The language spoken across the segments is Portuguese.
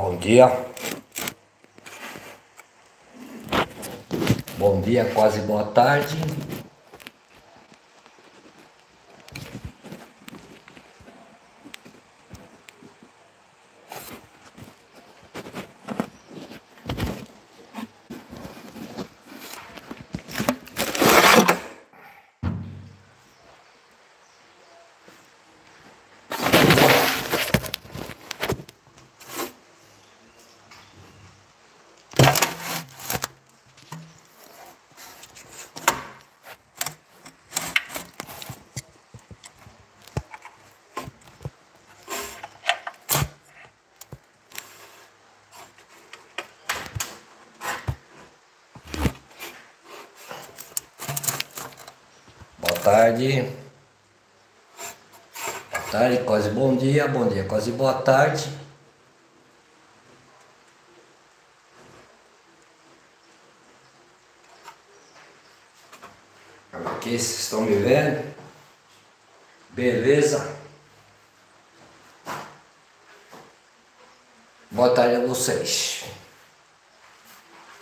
Bom dia. Bom dia, quase boa tarde. Boa tarde. Boa tarde, quase bom dia, bom dia, quase boa tarde. Aqui vocês estão me vendo? Beleza? Boa tarde a vocês.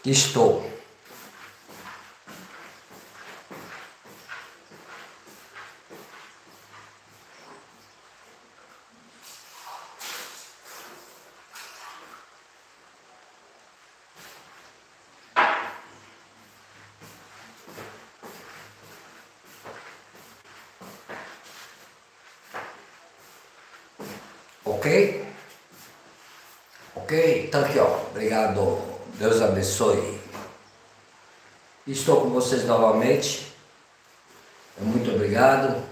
Estou. Ok? Ok? Aqui ó, obrigado, Deus abençoe. Estou com vocês novamente. Muito obrigado.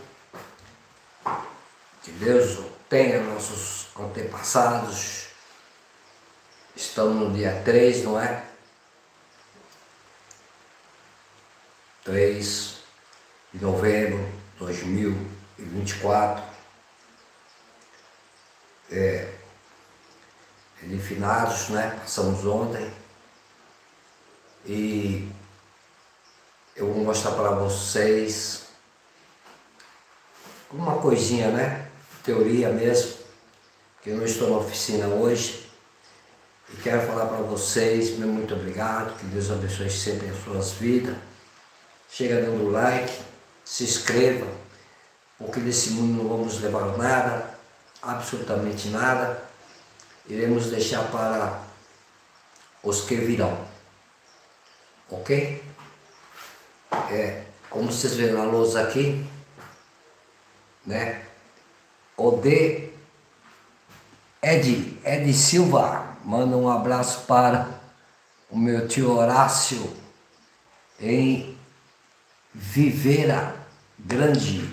Que Deus tenha nossos antepassados. Estamos no dia 3, não é? 3 de novembro de 2024 é, finados, né? Passamos ontem. E eu vou mostrar para vocês uma coisinha, né? Teoria mesmo, que eu não estou na oficina hoje. E quero falar para vocês, meu muito obrigado, que Deus abençoe sempre as suas vidas. Chega dando like, se inscreva, porque desse mundo não vamos levar nada, absolutamente nada, iremos deixar para os que virão. Ok? É, como vocês veem na lousa aqui, né? O D Ed, Ed Silva manda um abraço para o meu tio Horácio em Viveira Grande,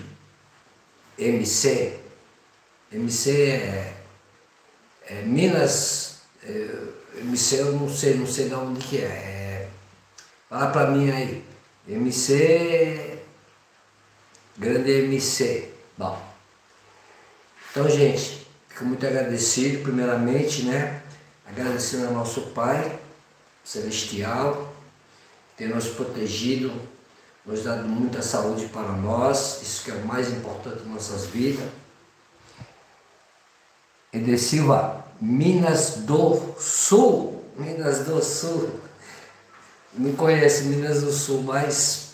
MC. MC é, é Minas, é, MC eu não sei, não sei de onde que é. é fala pra mim aí. MC, grande MC. Bom. Então, gente, fico muito agradecido, primeiramente, né? Agradecendo ao nosso Pai Celestial, ter nos protegido, nos dado muita saúde para nós, isso que é o mais importante em nossas vidas. E de Silva, Minas do Sul, Minas do Sul, não conhece Minas do Sul, mas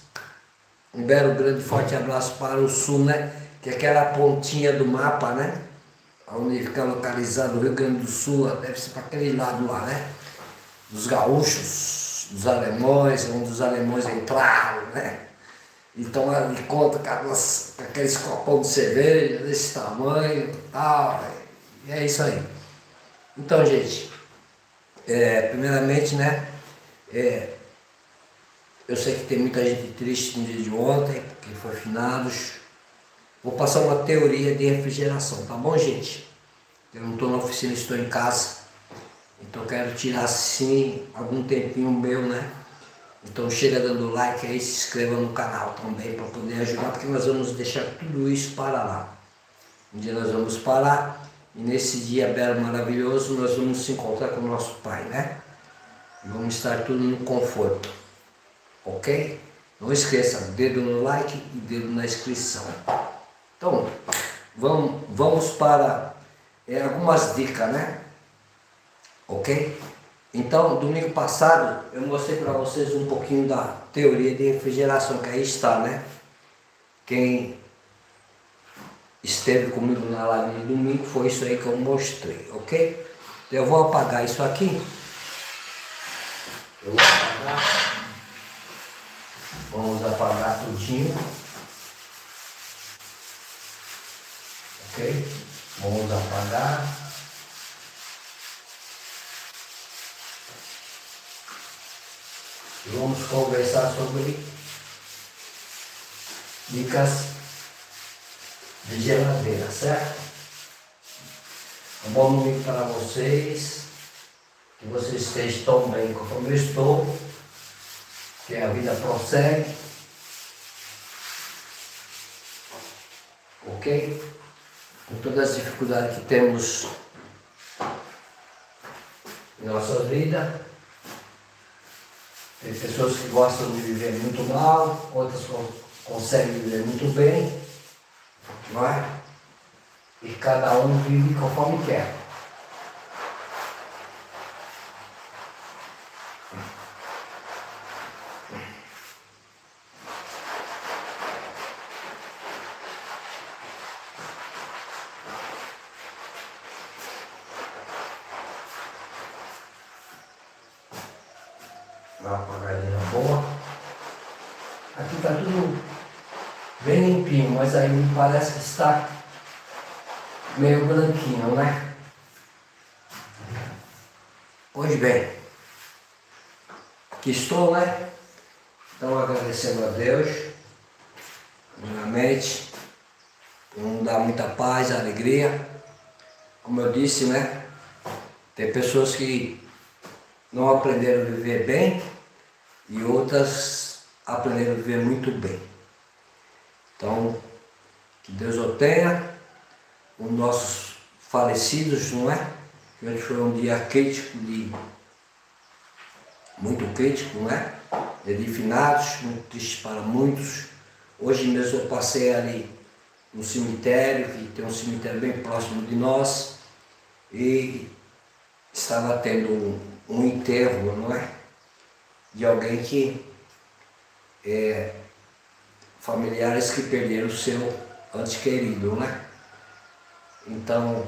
um belo grande forte abraço para o Sul, né? Que é aquela pontinha do mapa, né? Onde fica localizado o Rio Grande do Sul, deve ser para aquele lado lá, né? Dos gaúchos, dos alemães, onde os alemães entraram, né? Então ele conta com, aqueles copão de cerveja desse tamanho tal. E é isso aí. Então, gente, é, primeiramente, né? É, eu sei que tem muita gente triste no dia de ontem, porque foi finados. Vou passar uma teoria de refrigeração, tá bom, gente? Eu não estou na oficina, estou em casa. Então quero tirar sim algum tempinho meu, né? Então chega dando like aí, se inscreva no canal também para poder ajudar, porque nós vamos deixar tudo isso para lá. Um dia nós vamos parar e nesse dia belo, maravilhoso, nós vamos se encontrar com o nosso Pai, né? E vamos estar tudo no conforto. Ok? Não esqueça, dedo no like e dedo na inscrição. Então, vamos, vamos para é, algumas dicas, né? Ok? Então, domingo passado, eu mostrei para vocês um pouquinho da teoria de refrigeração que aí está, né? Quem esteve comigo na live de domingo foi isso aí que eu mostrei, ok? Eu vou apagar isso aqui. Eu vou apagar. Vamos apagar tudinho. Ok? Vamos apagar. E vamos conversar sobre dicas de geladeira, certo? Um bom domingo para vocês, que vocês estejam tão bem como eu estou, que a vida prossegue. Ok? Com todas as dificuldades que temos em nossa vida. Tem pessoas que gostam de viver muito mal, outras conseguem viver muito bem, não é? E cada um vive conforme quer. Dá uma apagadinha boa. Aqui está tudo bem limpinho, mas aí me parece que está meio branquinho, né? Pois bem, aqui estou, né? Então agradecendo a Deus, primeiramente, não dá muita paz, alegria. Como eu disse, né? Tem pessoas que não aprenderam a viver bem e outras aprenderam a viver muito bem. Então, que Deus o tenha, os nossos falecidos, não é? Hoje foi um dia crítico, de, muito crítico, não é? De finados, muito triste para muitos. Hoje mesmo eu passei ali no cemitério, que tem um cemitério bem próximo de nós, e estava tendo um, um enterro, não é? De alguém que é, familiares que perderam o seu antes querido, né? Então,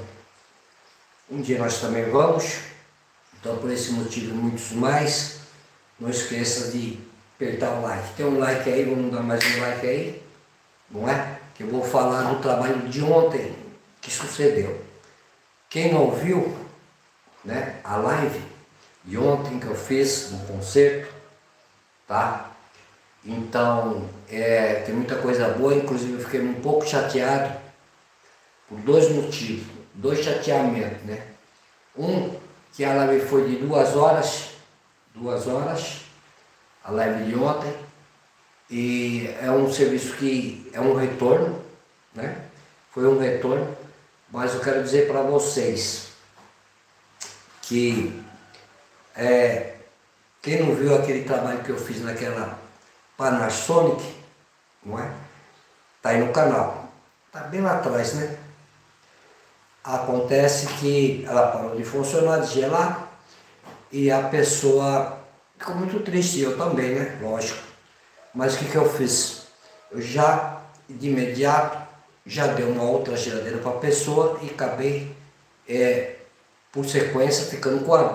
um dia nós também vamos, então por esse motivo muitos mais, não esqueça de apertar o like. Tem um like aí, vamos dar mais um like aí, não é? Que eu vou falar do trabalho de ontem que sucedeu. Quem não viu, né, a live, de ontem que eu fiz no concerto, tá? Então, é, tem muita coisa boa, inclusive eu fiquei um pouco chateado por dois motivos, dois chateamentos, né? Um, que a live foi de duas horas, duas horas, a live de ontem, e é um serviço que é um retorno, né? Foi um retorno, mas eu quero dizer para vocês que é, quem não viu aquele trabalho que eu fiz naquela Panasonic, não é? Tá aí no canal. Tá bem lá atrás, né? Acontece que ela parou de funcionar, de gelar, e a pessoa ficou muito triste, eu também, né? Lógico. Mas o que, que eu fiz? Eu já, de imediato, já dei uma outra geladeira para a pessoa e acabei é, por sequência, ficando com a,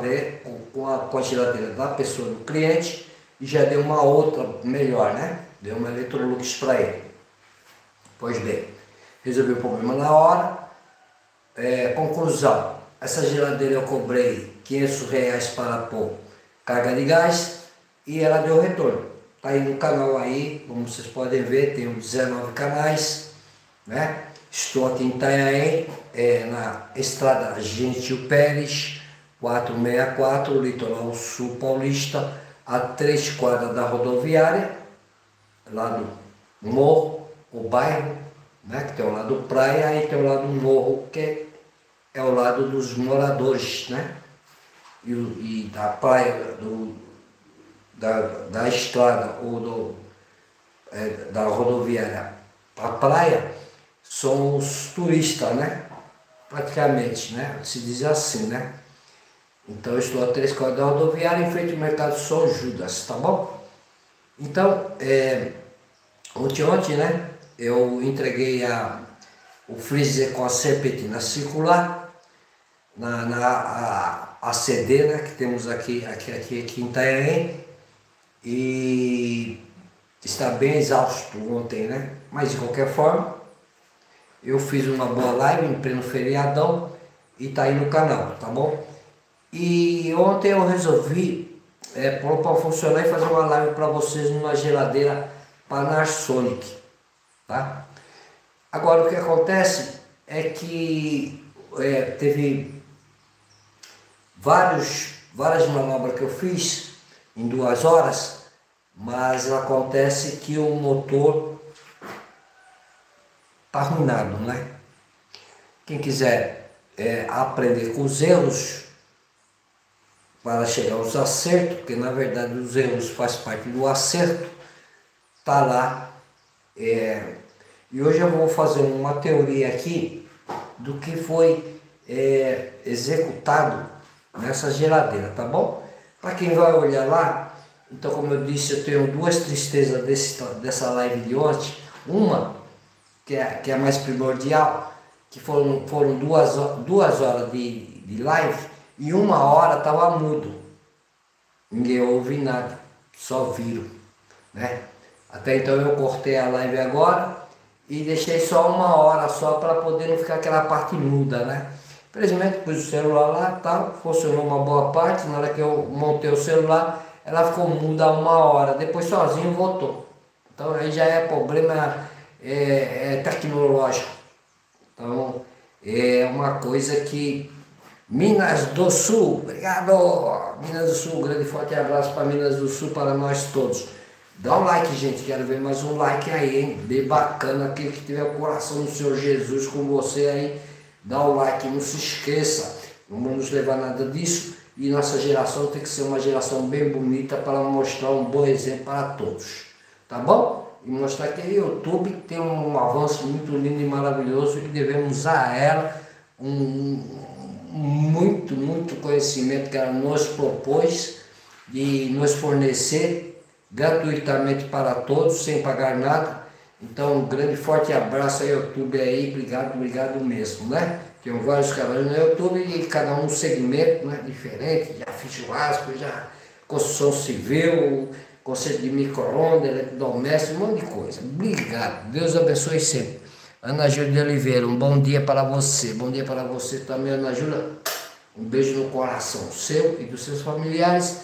com a, com a geladeira da pessoa, do cliente, e já deu uma outra melhor, né? Deu uma Electrolux para ele. Pois bem, resolvi o problema na hora. É, conclusão, essa geladeira eu cobrei 500 reais para pôr carga de gás e ela deu retorno. Tá aí no canal aí, como vocês podem ver, tem 19 canais, né? Estou aqui em Itanhaém, é, na estrada Gentil Pérez, 464, litoral sul paulista, a três quadras da rodoviária, lá do morro, o bairro, né, que tem o lado praia e tem o lado morro, que é o lado dos moradores, né? E, e da praia, do, da, da estrada ou do, é, da rodoviária a praia, são os turistas, né? Praticamente, né? Se diz assim, né? Então eu estou a três quadras da rodoviária em frente ao mercado São Judas, tá bom? Então, é, ontem, ontem, né? Eu entreguei a, o freezer com a serpentina circular na, na a, a CD, né? Que temos aqui, aqui, aqui, aqui em Itanhaém. E está bem exausto ontem, né? Mas de qualquer forma, eu fiz uma boa live em pleno feriadão e tá aí no canal, tá bom? E ontem eu resolvi é, pôr para funcionar e fazer uma live para vocês numa geladeira Panasonic, tá? Agora o que acontece é que é, teve vários, várias manobras que eu fiz em duas horas, mas acontece que o motor está arruinado, né? Quem quiser é, aprender com os erros para chegar aos acertos, porque na verdade os erros faz parte do acerto, tá lá. É, e hoje eu vou fazer uma teoria aqui do que foi é, executado nessa geladeira, tá bom? Para quem vai olhar lá, então como eu disse, eu tenho duas tristezas desse, dessa live de ontem. Uma, que é, que é mais primordial, que foram, foram duas, duas horas de, de live e uma hora estava mudo. Ninguém ouve nada, só viram. Né? Até então eu cortei a live agora e deixei só uma hora só para poder não ficar aquela parte muda, né? Infelizmente pus o celular lá tal, funcionou uma boa parte, na hora que eu montei o celular, ela ficou muda uma hora, depois sozinho voltou. Então aí já é problema é, é tecnológico. Então é uma coisa que Minas do Sul, obrigado! Minas do Sul, um grande forte abraço para Minas do Sul, para nós todos. Dá um like, gente, quero ver mais um like aí, hein? Bem bacana, aquele que tiver o coração do Senhor Jesus com você aí, dá um like, não se esqueça, não vamos levar nada disso e nossa geração tem que ser uma geração bem bonita para mostrar um bom exemplo para todos, tá bom? E mostrar que o YouTube tem um avanço muito lindo e maravilhoso e devemos usar ela um, muito, muito conhecimento que ela nos propôs de nos fornecer gratuitamente para todos, sem pagar nada. Então, um grande forte abraço aí, YouTube aí, obrigado, obrigado mesmo, né? Tem vários canais no YouTube e cada um segmento né, diferente, já fiz já construção civil, conceito de micro-ondas, eletrodoméstico, um monte de coisa. Obrigado, Deus abençoe sempre. Ana Júlia de Oliveira, um bom dia para você. Bom dia para você também, Ana Júlia. Um beijo no coração seu e dos seus familiares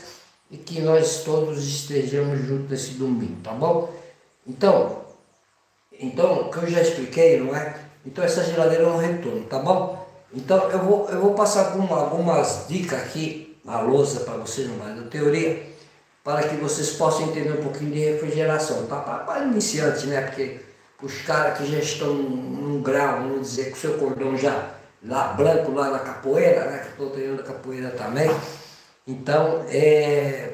e que nós todos estejamos juntos nesse domingo, tá bom? Então, então, o que eu já expliquei, não é? Então essa geladeira é um retorno, tá bom? Então eu vou, eu vou passar alguma, algumas dicas aqui na lousa para vocês, no mais da teoria, para que vocês possam entender um pouquinho de refrigeração, tá? Para iniciantes, né? Porque os caras que já estão num grau, vamos dizer, com o seu cordão já lá branco lá na capoeira, né? Que estou treinando capoeira também. Então, é,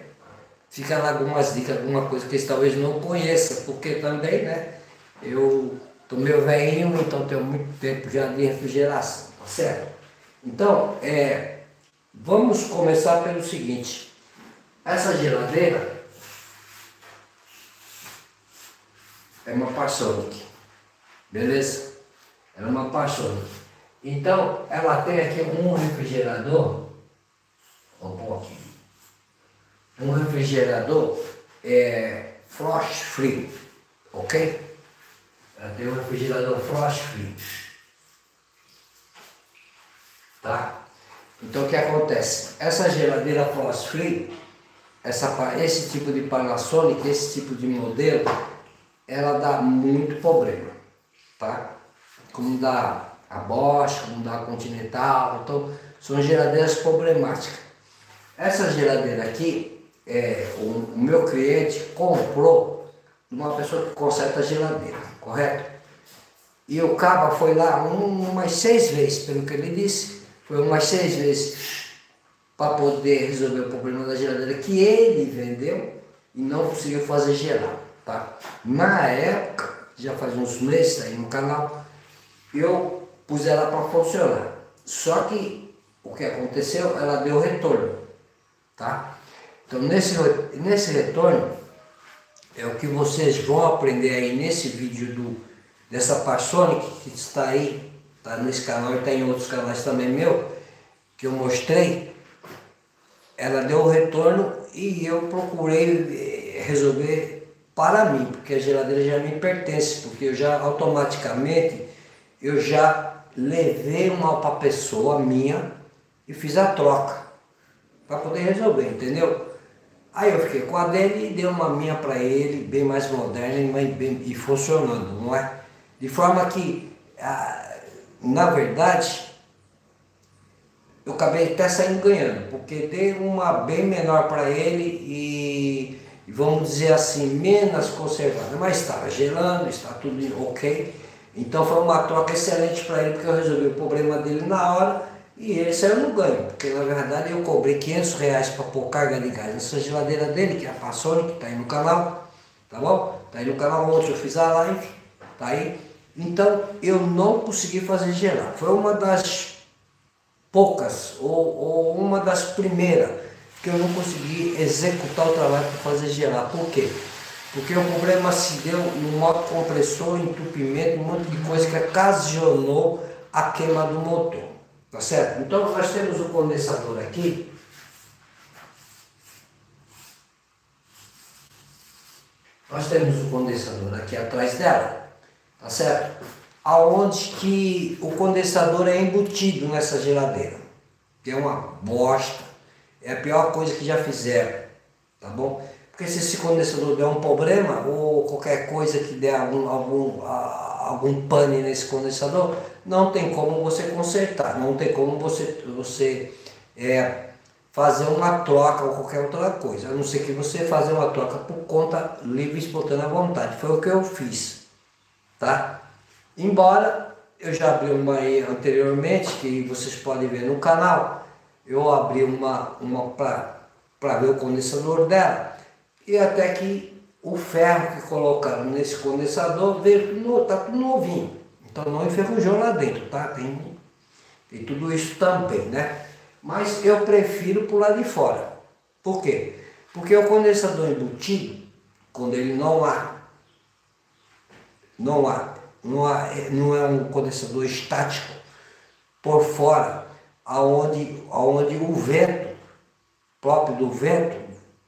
fica lá algumas dicas, alguma coisa que eles talvez não conheçam, porque também, né? Eu tô meio velhinho, então tenho muito tempo já de refrigeração, tá certo? Então, é, vamos começar pelo seguinte. Essa geladeira é uma Panasonic, beleza? Ela é uma Panasonic. Então, ela tem aqui um refrigerador, pôr aqui, um refrigerador é, frost free, ok? Ela tem um refrigerador frost free. Tá? Então o que acontece? Essa geladeira frost free, essa, esse tipo de Panasonic, esse tipo de modelo, ela dá muito problema, tá? Como dá a Bosch, como dá a Continental, então são geladeiras problemáticas. Essa geladeira aqui, é, o, o meu cliente comprou uma pessoa que conserta geladeira, correto? E o cabo foi lá um, umas seis vezes, pelo que ele disse, foi umas seis vezes para poder resolver o problema da geladeira que ele vendeu e não conseguiu fazer gelar. Tá? Na época, já faz uns meses aí no canal, eu pus ela para funcionar. Só que o que aconteceu? Ela deu retorno, tá? Então nesse, nesse retorno é o que vocês vão aprender aí nesse vídeo do, dessa Parsonic que está aí, tá nesse canal e está em outros canais também meu, que eu mostrei. Ela deu o retorno e eu procurei eh, resolver para mim, porque a geladeira já me pertence, porque eu já automaticamente eu já levei uma para pessoa minha e fiz a troca para poder resolver, entendeu? Aí eu fiquei com a dele e dei uma minha para ele, bem mais moderna e, bem, e funcionando, não é? De forma que, ah, na verdade, eu acabei até saindo ganhando, porque dei uma bem menor para ele e, vamos dizer assim, menos conservada, mas estava gelando, está tudo ok. Então foi uma troca excelente para ele, porque eu resolvi o problema dele na hora e ele saiu no ganho, porque na verdade eu cobrei 500 reais para pôr carga de gás nessa geladeira dele, que é a Passone, que está aí no canal, tá bom? Está aí no canal, ontem eu fiz a live, tá aí. Então eu não consegui fazer gelar. Foi uma das poucas, ou, ou uma das primeiras, que eu não consegui executar o trabalho para fazer gelar. Por quê? Porque o problema se deu no modo compressor, entupimento, um monte de coisa que ocasionou a queima do motor. Tá certo? Então nós temos o condensador aqui. Nós temos o condensador aqui atrás dela, tá certo? Aonde que o condensador é embutido nessa geladeira. Que é uma bosta. É a pior coisa que já fizeram, tá bom? Porque se esse condensador der um problema ou qualquer coisa que der algum, algum, algum pane nesse condensador, não tem como você consertar, não tem como você, você é, fazer uma troca ou qualquer outra coisa, a não ser que você fazer uma troca por conta livre e espontânea vontade. Foi o que eu fiz, tá? Embora eu já abri uma aí anteriormente, que vocês podem ver no canal, eu abri uma, uma para ver o condensador dela, e até que o ferro que colocaram nesse condensador veio, no, tá tudo novinho. Então não enferrujou lá dentro, tá? Tem, tem tudo isso também, né? Mas eu prefiro lá de fora. Por quê? Porque o condensador embutido, quando ele não há, não há, não, não é um condensador estático por fora, aonde, aonde o vento, próprio do vento,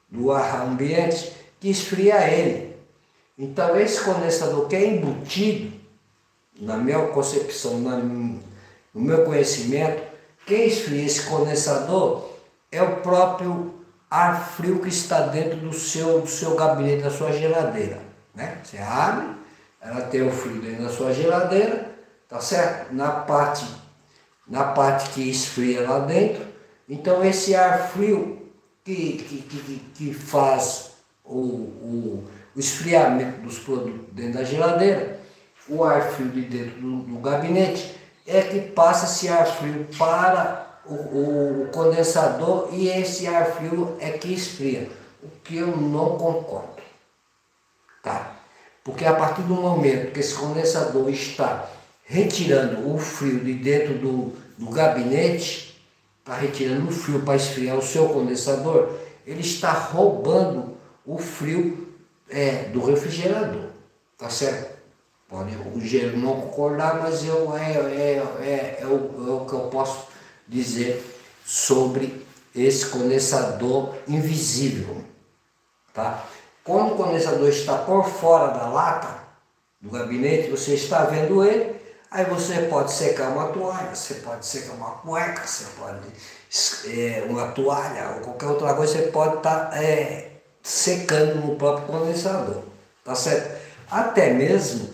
do ar ambiente, que esfria ele. Então esse condensador que é embutido, na minha concepção, na, no meu conhecimento, quem esfria esse condensador é o próprio ar frio que está dentro do seu, do seu gabinete, da sua geladeira. Né? Você abre, ela tem o frio dentro da sua geladeira, tá certo? Na parte, na parte que esfria lá dentro. Então esse ar frio que, que, que, que faz o, o, o esfriamento dos produtos dentro da geladeira, o ar frio de dentro do, do gabinete, é que passa esse ar frio para o, o, condensador e esse ar frio é que esfria, o que eu não concordo. Tá? Porque a partir do momento que esse condensador está retirando o frio de dentro do, do gabinete, está retirando o frio para esfriar o seu condensador, ele está roubando o frio é, do refrigerador. Tá certo? Pode o gelo não concordar, mas eu, é, é, é, é, o, é o que eu posso dizer sobre esse condensador invisível. Tá? Quando o condensador está por fora da lata do gabinete, você está vendo ele, aí você pode secar uma toalha, você pode secar uma cueca, você pode é, uma toalha ou qualquer outra coisa, você pode estar tá, é, secando no próprio condensador. Tá certo? Até mesmo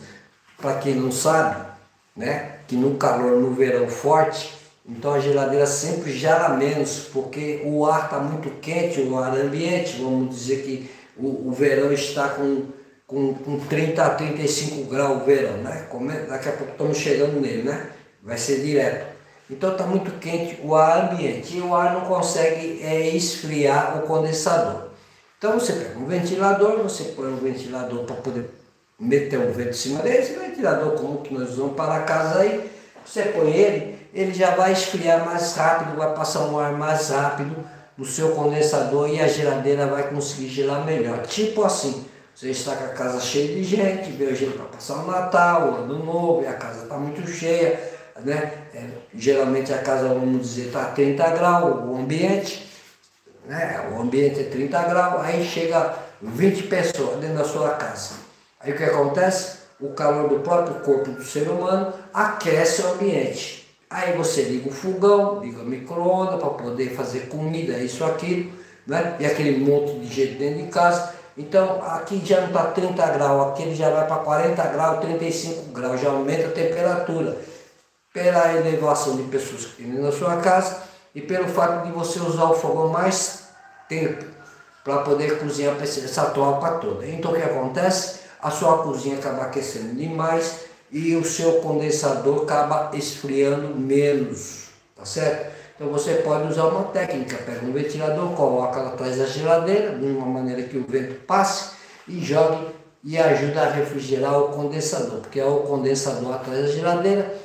para quem não sabe, né, que no calor, no verão forte, então a geladeira sempre gela menos, porque o ar está muito quente, o ar ambiente, vamos dizer que o, o verão está com, com, com 30 a 35 graus o verão, né? Como é, daqui a pouco estamos chegando nele, né? Vai ser direto. Então está muito quente o ar ambiente e o ar não consegue é, esfriar o condensador. Então você pega um ventilador, você põe um ventilador para poder meter um vento em cima desse ventilador comum que nós usamos para casa aí, você põe ele, ele já vai esfriar mais rápido, vai passar um ar mais rápido no seu condensador e a geladeira vai conseguir gelar melhor. Tipo assim, você está com a casa cheia de gente, veio gente para passar o Natal, o Ano Novo, e a casa está muito cheia, né? É, geralmente a casa, vamos dizer, está a 30 graus, o ambiente, né? O ambiente é 30 graus, aí chega 20 pessoas dentro da sua casa. Aí o que acontece? O calor do próprio corpo do ser humano aquece o ambiente. Aí você liga o fogão, liga o micro-ondas para poder fazer comida, isso, aquilo, né? E aquele monte de gente dentro de casa. Então aqui já não está 30 graus, aqui ele já vai para 40 graus, 35 graus, já aumenta a temperatura. Pela elevação de pessoas que tem na sua casa e pelo fato de você usar o fogão mais tempo para poder cozinhar essa tropa toda. Então o que acontece? A sua cozinha acaba aquecendo demais e o seu condensador acaba esfriando menos, tá certo? Então você pode usar uma técnica, pega um ventilador, coloca lá atrás da geladeira, de uma maneira que o vento passe e jogue e ajuda a refrigerar o condensador, porque é o condensador atrás da geladeira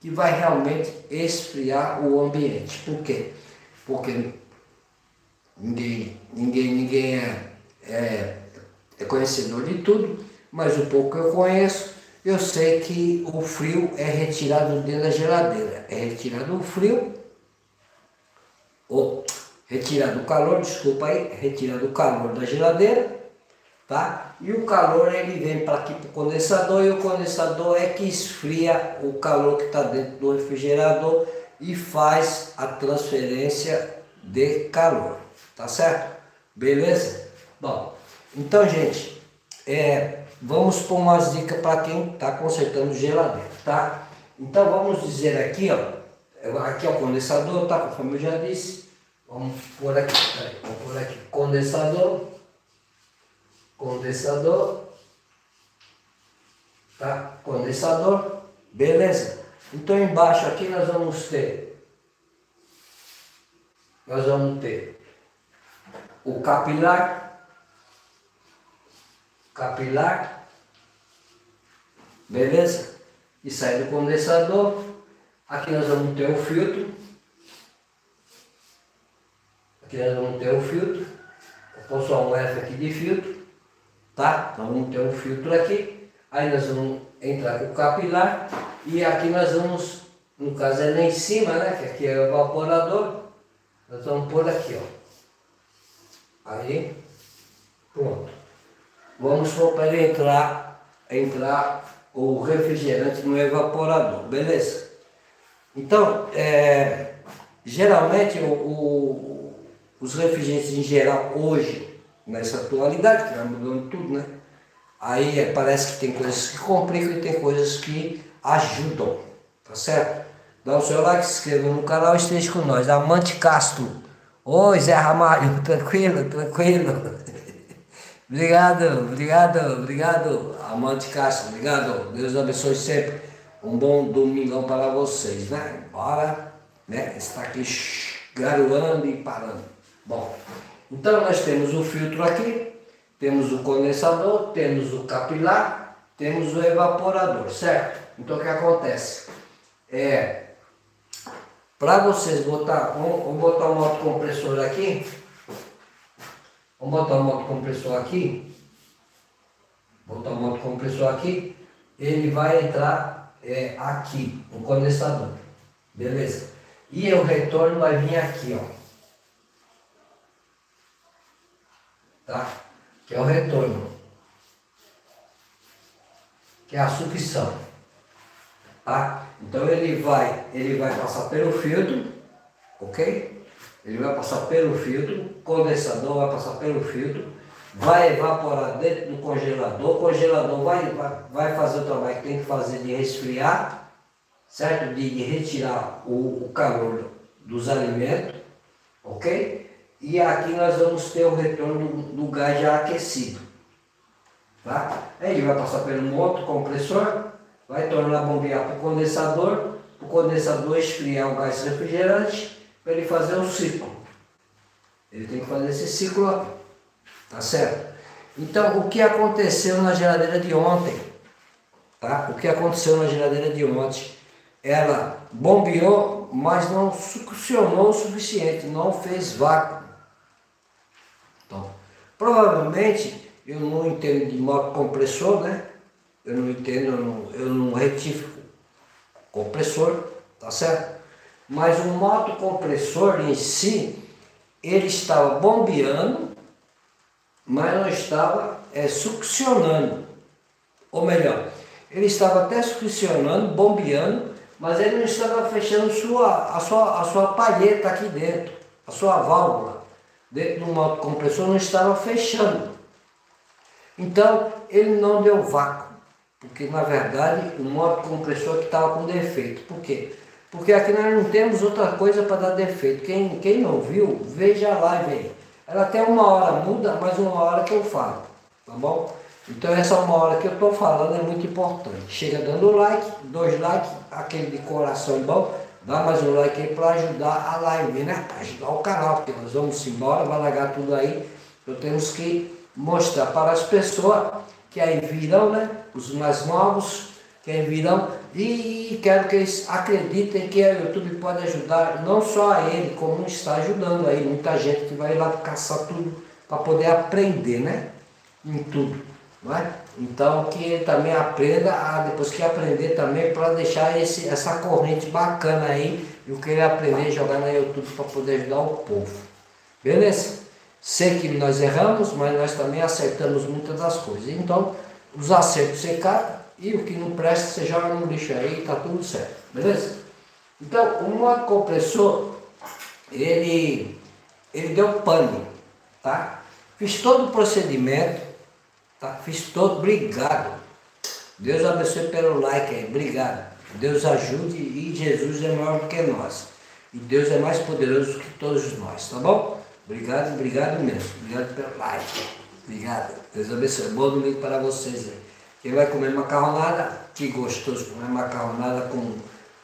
que vai realmente esfriar o ambiente. Por quê? Porque ninguém, ninguém, ninguém é, é, é conhecedor de tudo, mas o pouco que eu conheço, eu sei que o frio é retirado dentro da geladeira. É retirado o frio, ou retirado o calor, desculpa aí, retirado o calor da geladeira, tá? E o calor ele vem para aqui para o condensador e o condensador é que esfria o calor que está dentro do refrigerador e faz a transferência de calor, tá certo? Beleza? Bom, então gente, é, Vamos pôr umas dicas para quem está consertando geladeira, tá? Então vamos dizer aqui, ó, aqui é o condensador, tá? Conforme eu já disse. Vamos pôr aqui, vamos pôr aqui condensador, condensador, tá? Condensador, beleza? Então embaixo aqui nós vamos ter, nós vamos ter o capilar, capilar, beleza? E sai do condensador. Aqui nós vamos ter o filtro. Aqui nós vamos ter o filtro. Vou pôr só um F aqui de filtro, tá? Nós vamos ter um filtro aqui. Aí nós vamos entrar com o capilar. E aqui nós vamos, no caso é lá em cima, né? Que aqui é o evaporador. Nós vamos pôr aqui, ó. Aí, pronto. Vamos supor para ele entrar, entrar o refrigerante no evaporador, beleza? Então, é, geralmente o, o, os refrigerantes em geral hoje, nessa atualidade, que vai mudando tudo, né? Aí é, parece que tem coisas que complicam e tem coisas que ajudam, tá certo? Dá o seu like, se inscreva no canal e esteja com nós. Amante Castro. Oi, Zé Ramalho, tranquilo, tranquilo. Obrigado, obrigado, obrigado, Amante Castro, obrigado. Deus abençoe sempre. Um bom domingão para vocês, né? Bora, né? Está aqui garoando e parando. Bom, então nós temos o filtro aqui, temos o condensador, temos o capilar, temos o evaporador, certo? Então o que acontece? É, para vocês botar, vamos, vamos botar um autocompressor aqui, Vamos botar o moto compressor aqui. Botar o moto compressor aqui. Ele vai entrar é, aqui, no condensador. Beleza? E o retorno vai vir aqui, ó. Tá? Que é o retorno. Que é a sucção. Tá? Então ele vai, ele vai passar pelo filtro, ok? Ele vai passar pelo filtro, condensador vai passar pelo filtro, vai evaporar dentro do congelador, o congelador vai, vai, vai fazer o trabalho que tem que fazer de resfriar, certo? De, de retirar o, o calor dos alimentos, ok? E aqui nós vamos ter o retorno do, do gás já aquecido. Tá? Ele vai passar pelo outro compressor, vai tornar bombear para o condensador, o condensador esfriar o gás refrigerante para ele fazer um ciclo. Ele tem que fazer esse ciclo aqui. Tá certo? Então, o que aconteceu na geladeira de ontem? Tá? O que aconteceu na geladeira de ontem? Ela bombeou, mas não succionou o suficiente, não fez vácuo. Então, provavelmente, eu não entendo de moto compressor, né? Eu não entendo, eu não, eu não retifico compressor, tá certo? Mas o moto compressor em si, ele estava bombeando, mas não estava é, succionando. Ou melhor, ele estava até succionando, bombeando, mas ele não estava fechando sua, a, sua, a sua palheta aqui dentro, a sua válvula. Dentro do moto compressor não estava fechando. Então ele não deu vácuo, porque na verdade o moto compressor que estava com defeito. Por quê? Porque aqui nós não temos outra coisa para dar defeito. Quem, quem não viu, veja a live aí. Ela tem uma hora muda, mas uma hora que eu falo. Tá bom? Então essa uma hora que eu estou falando é muito importante. Chega dando like, dois likes, aquele de coração bom, dá mais um like aí para ajudar a live, né? Ajudar o canal, porque nós vamos embora, vai largar tudo aí. Então temos que mostrar para as pessoas que aí virão, né? Os mais novos, que aí virão. E quero que eles acreditem que o YouTube pode ajudar não só a ele, como está ajudando aí muita gente que vai lá caçar tudo para poder aprender, né? Em tudo. Não é? Então que ele também aprenda, a, depois que aprender também, para deixar esse, essa corrente bacana aí, e o que ele aprender jogar na YouTube para poder ajudar o povo. Beleza? Sei que nós erramos, mas nós também acertamos muitas das coisas. Então, os acertos e o que não presta você joga no lixo aí e tá tudo certo. Beleza? Então, modo compressor, ele, ele deu pane, tá? Fiz todo o procedimento, Tá? Fiz todo, obrigado. Deus abençoe pelo like aí, obrigado. Deus ajude e Jesus é maior do que nós. E Deus é mais poderoso que todos nós, tá bom? Obrigado, obrigado mesmo. Obrigado pelo like. Obrigado. Deus abençoe. Bom domingo para vocês aí. Quem vai comer macarronada, que gostoso comer macarronada com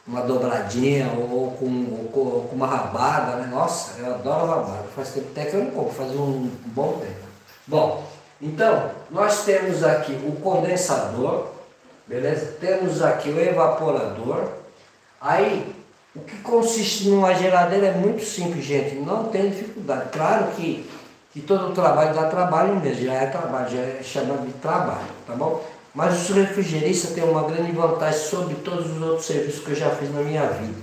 uma dobradinha ou com, ou com, uma rabada, né? Nossa, eu adoro rabada. Faz tempo até que eu não como, faz um bom tempo. Bom, então, nós temos aqui o condensador, beleza? Temos aqui o evaporador. Aí, o que consiste numa geladeira é muito simples, gente. Não tem dificuldade. Claro que, que todo trabalho dá trabalho mesmo, já é trabalho, já é chamado de trabalho, tá bom? Mas o refrigerista tem uma grande vantagem sobre todos os outros serviços que eu já fiz na minha vida.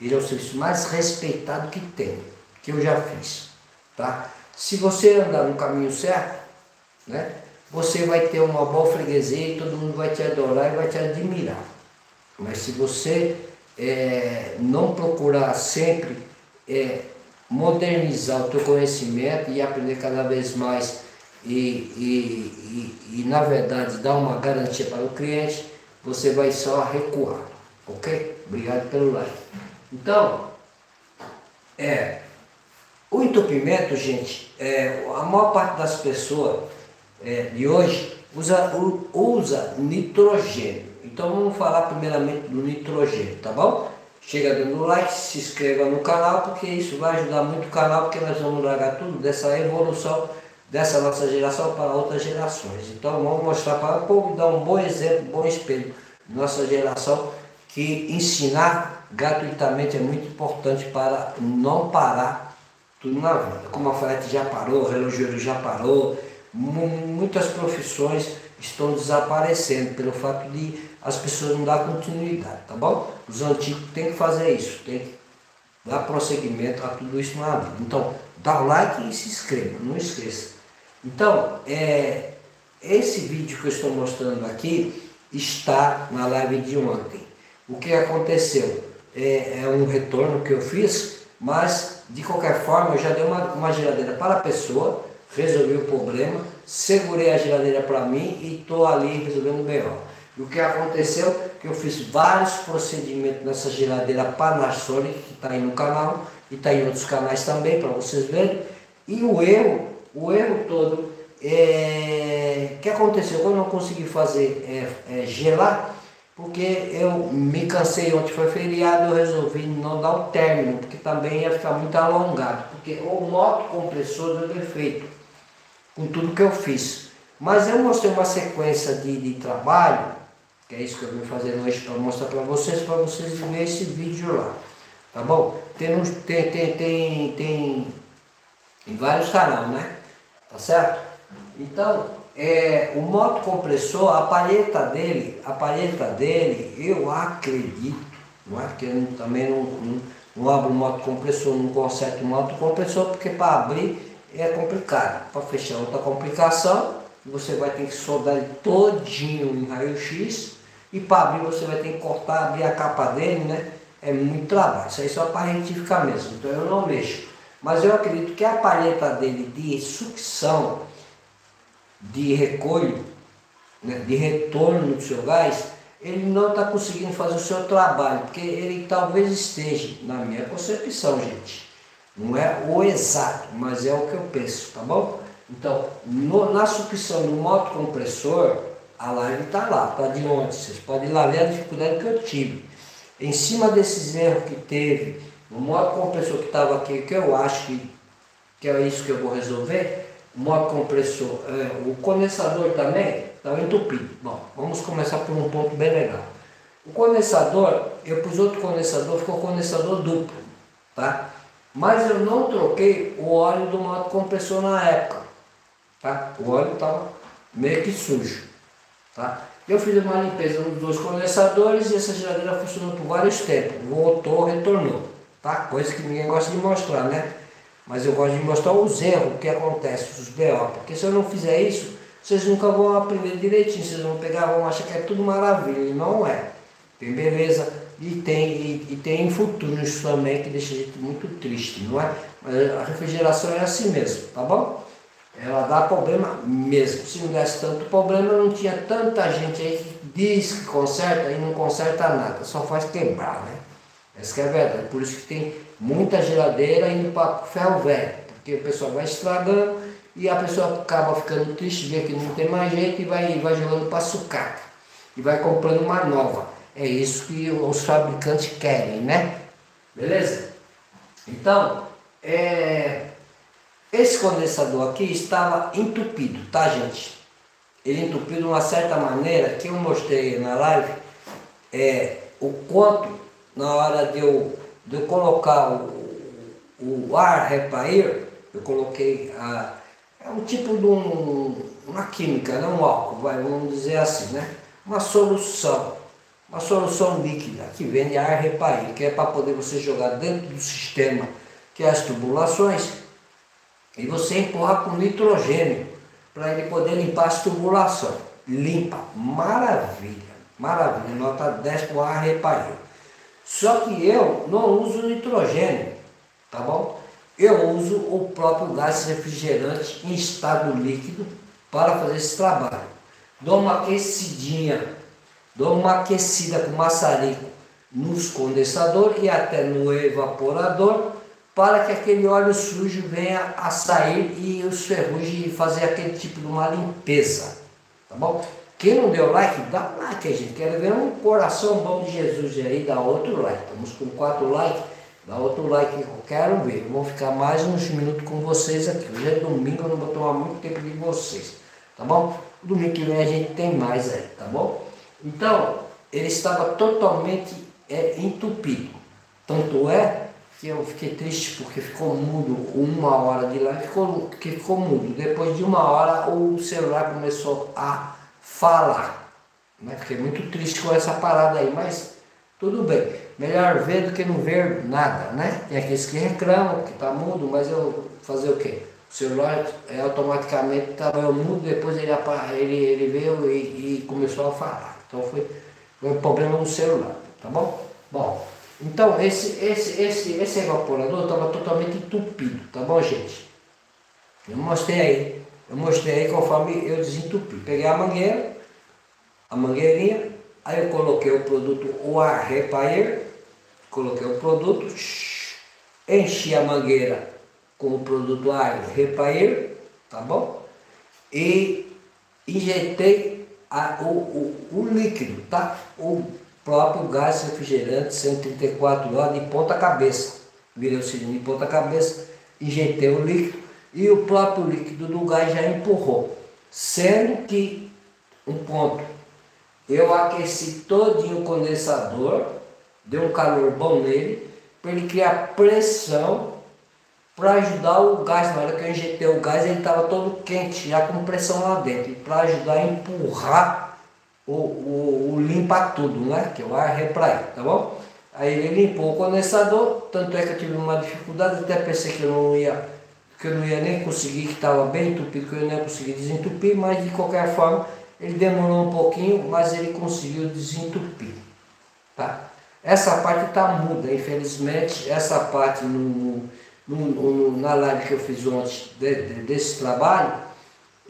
Ele é o serviço mais respeitado que tem, que eu já fiz, tá? Se você andar no caminho certo, né? Você vai ter uma boa freguesia e todo mundo vai te adorar e vai te admirar. Mas se você é, não procurar sempre é, modernizar o teu conhecimento e aprender cada vez mais e, e, e, e, na verdade dar uma garantia para o cliente, você vai só recuar, ok? Obrigado pelo like. Então, é, o entupimento, gente, é, a maior parte das pessoas é, de hoje usa, usa nitrogênio. Então vamos falar primeiramente do nitrogênio, tá bom? Chega dando like, se inscreva no canal, porque isso vai ajudar muito o canal, porque nós vamos largar tudo dessa evolução dessa nossa geração para outras gerações. Então vamos mostrar para o povo, dar um bom exemplo, um bom espelho nossa geração, que ensinar gratuitamente é muito importante para não parar tudo na vida. Como a frete já parou, o relojoeiro já parou, muitas profissões estão desaparecendo pelo fato de as pessoas não dar continuidade, tá bom? Os antigos têm que fazer isso, tem que dar prosseguimento a tudo isso na vida. Então, dá o like e se inscreva, não esqueça. Então, é, esse vídeo que eu estou mostrando aqui está na live de ontem. O que aconteceu? É, é um retorno que eu fiz, mas de qualquer forma eu já dei uma, uma geladeira para a pessoa, resolvi o problema, segurei a geladeira para mim e estou ali resolvendo o B.O. E o que aconteceu? Que eu fiz vários procedimentos nessa geladeira Panasonic, que está aí no canal, e está em outros canais também, para vocês verem. E o erro, o erro todo, é... que aconteceu? Eu não consegui fazer é, é, gelar, porque eu me cansei ontem, foi feriado, eu resolvi não dar o término, porque também ia ficar muito alongado, porque o moto compressor deu defeito com tudo que eu fiz. Mas eu mostrei uma sequência de, de trabalho, que é isso que eu vim fazer hoje para mostrar para vocês, para vocês verem esse vídeo lá. Tá bom? Tem, tem, tem, tem, tem em vários canais, né? Tá certo? Então, é, o moto compressor, a palheta dele, a palheta dele, eu acredito, não é? Porque eu também não, não, não abro moto compressor, não conserto moto compressor, porque para abrir é complicado. Para fechar outra complicação, você vai ter que soldar ele todinho em raio-x e para abrir você vai ter que cortar, abrir a capa dele, né? É muito trabalho. Isso aí só para retificar mesmo. Então eu não mexo. Mas eu acredito que a palheta dele de sucção, de recolho, né, de retorno do seu gás, ele não está conseguindo fazer o seu trabalho, porque ele talvez esteja, na minha concepção, gente. Não é o exato, mas é o que eu penso, tá bom? Então, no, na sucção do moto compressor, a live está lá, está de ontem. Vocês podem ir lá ver a dificuldade que eu tive. Em cima desses erros que teve, o modo compressor que estava aqui, que eu acho que, que é isso que eu vou resolver, modo compressor, é, o condensador também estava entupido. Bom, vamos começar por um ponto bem legal. O condensador, eu pus outro condensador, ficou condensador duplo, tá? Mas eu não troquei o óleo do modo compressor na época, tá? O óleo estava meio que sujo, tá? Eu fiz uma limpeza nos dois condensadores e essa geladeira funcionou por vários tempos. Voltou, retornou. Tá? Coisa que ninguém gosta de mostrar, né? Mas eu gosto de mostrar os erros que acontecem, os BO. Porque se eu não fizer isso, vocês nunca vão aprender direitinho. Vocês vão pegar, vão achar que é tudo maravilha. E não é. Tem beleza e tem, e, e tem infortúnios também que deixa a gente muito triste, não é? Mas a refrigeração é assim mesmo, tá bom? ela dá problema mesmo. Se não desse tanto problema, não tinha tanta gente aí que diz que conserta e não conserta nada, só faz quebrar, né? Essa é a verdade. Por isso que tem muita geladeira indo para ferro velho, porque o pessoal vai estragando e a pessoa acaba ficando triste, vê que não tem mais jeito e vai, vai jogando para sucata e vai comprando uma nova. É isso que os fabricantes querem, né? Beleza? Então, é, esse condensador aqui estava entupido, tá gente? Ele entupido de uma certa maneira que eu mostrei na live é, o quanto na hora de eu, de eu colocar o, o ar repair, eu coloquei a, é um tipo de um, uma química, não um álcool, vai, vamos dizer assim, né? Uma solução, uma solução líquida que vende ar repair, que é para poder você jogar dentro do sistema, que é as tubulações, e você empurra com nitrogênio para ele poder limpar as tubulações. Limpa, maravilha, maravilha, nota 10 para o ar repair. Só que eu não uso nitrogênio, tá bom? Eu uso o próprio gás refrigerante em estado líquido para fazer esse trabalho. Dou uma aquecidinha, dou uma aquecida com maçarico nos condensadores e até no evaporador para que aquele óleo sujo venha a sair e os ferrugem fazer aquele tipo de uma limpeza. Tá bom? Quem não deu like, dá like, gente. Quero ver um coração bom de Jesus aí, dá outro like. Estamos com quatro likes, dá outro like que eu quero ver. Vou ficar mais uns minutos com vocês aqui. Hoje é domingo, eu não vou tomar muito tempo de vocês. Tá bom? Domingo que vem a gente tem mais aí, tá bom? Então, ele estava totalmente é, entupido. Tanto é que eu fiquei triste porque ficou mudo uma hora de lá, ficou, que ficou mudo. Depois de uma hora o celular começou a falar. Né? Fiquei muito triste com essa parada aí, mas tudo bem. Melhor ver do que não ver nada, né? Tem aqueles que reclamam que tá mudo, mas eu fazer o quê? O celular é, automaticamente estava mudo, depois ele, ele, ele veio e, e começou a falar. Então foi, foi um problema no celular, tá bom? Bom, então, esse, esse, esse, esse evaporador estava totalmente entupido, tá bom, gente? Eu mostrei aí, eu mostrei conforme eu desentupi. Peguei a mangueira, a mangueirinha, aí eu coloquei o produto o ar repair, coloquei o produto, enchi a mangueira com o produto ar repair, tá bom? E injetei a, o, o, o líquido, tá? O próprio gás refrigerante 134 horas de ponta cabeça. Virei o cilindro de ponta cabeça, injetei o líquido e o próprio líquido do gás já empurrou. Sendo que, um ponto, eu aqueci todinho o condensador, deu um calor bom nele, para ele criar pressão para ajudar o gás. Na hora que eu injetei o gás, ele estava todo quente, já com pressão lá dentro, para ajudar a empurrar o, o, o limpa tudo, né? Que é o ar reprair, tá bom? Aí ele limpou o condensador, tanto é que eu tive uma dificuldade, até pensei que eu não ia, que eu não ia nem conseguir, que estava bem entupido, que eu não ia conseguir desentupir, mas de qualquer forma ele demorou um pouquinho, mas ele conseguiu desentupir. Tá? Essa parte está muda, infelizmente, essa parte no, no, no, na live que eu fiz ontem de, de, desse trabalho,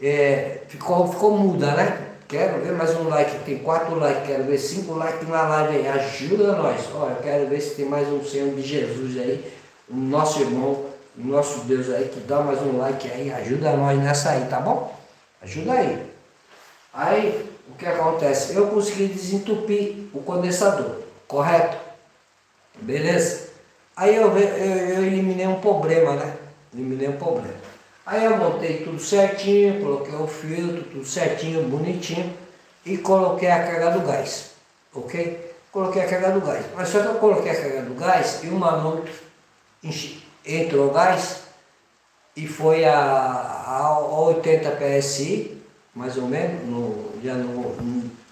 é, ficou, ficou muda, né? Quero ver mais um like, tem quatro likes, quero ver cinco likes na live aí, ajuda nós. Olha, quero ver se tem mais um Senhor de Jesus aí, o nosso irmão, nosso Deus aí, que dá mais um like aí, ajuda nós nessa aí, tá bom? Ajuda aí. Aí, o que acontece? Eu consegui desentupir o condensador, correto? Beleza? Aí eu, eu, eu eliminei um problema, né? Eliminei um problema. Aí eu montei tudo certinho, coloquei o filtro, tudo certinho, bonitinho e coloquei a carga do gás, ok? Coloquei a carga do gás. Mas só que eu coloquei a carga do gás e o manômetro entrou o gás e foi a, a 80 PSI, mais ou menos, no, já não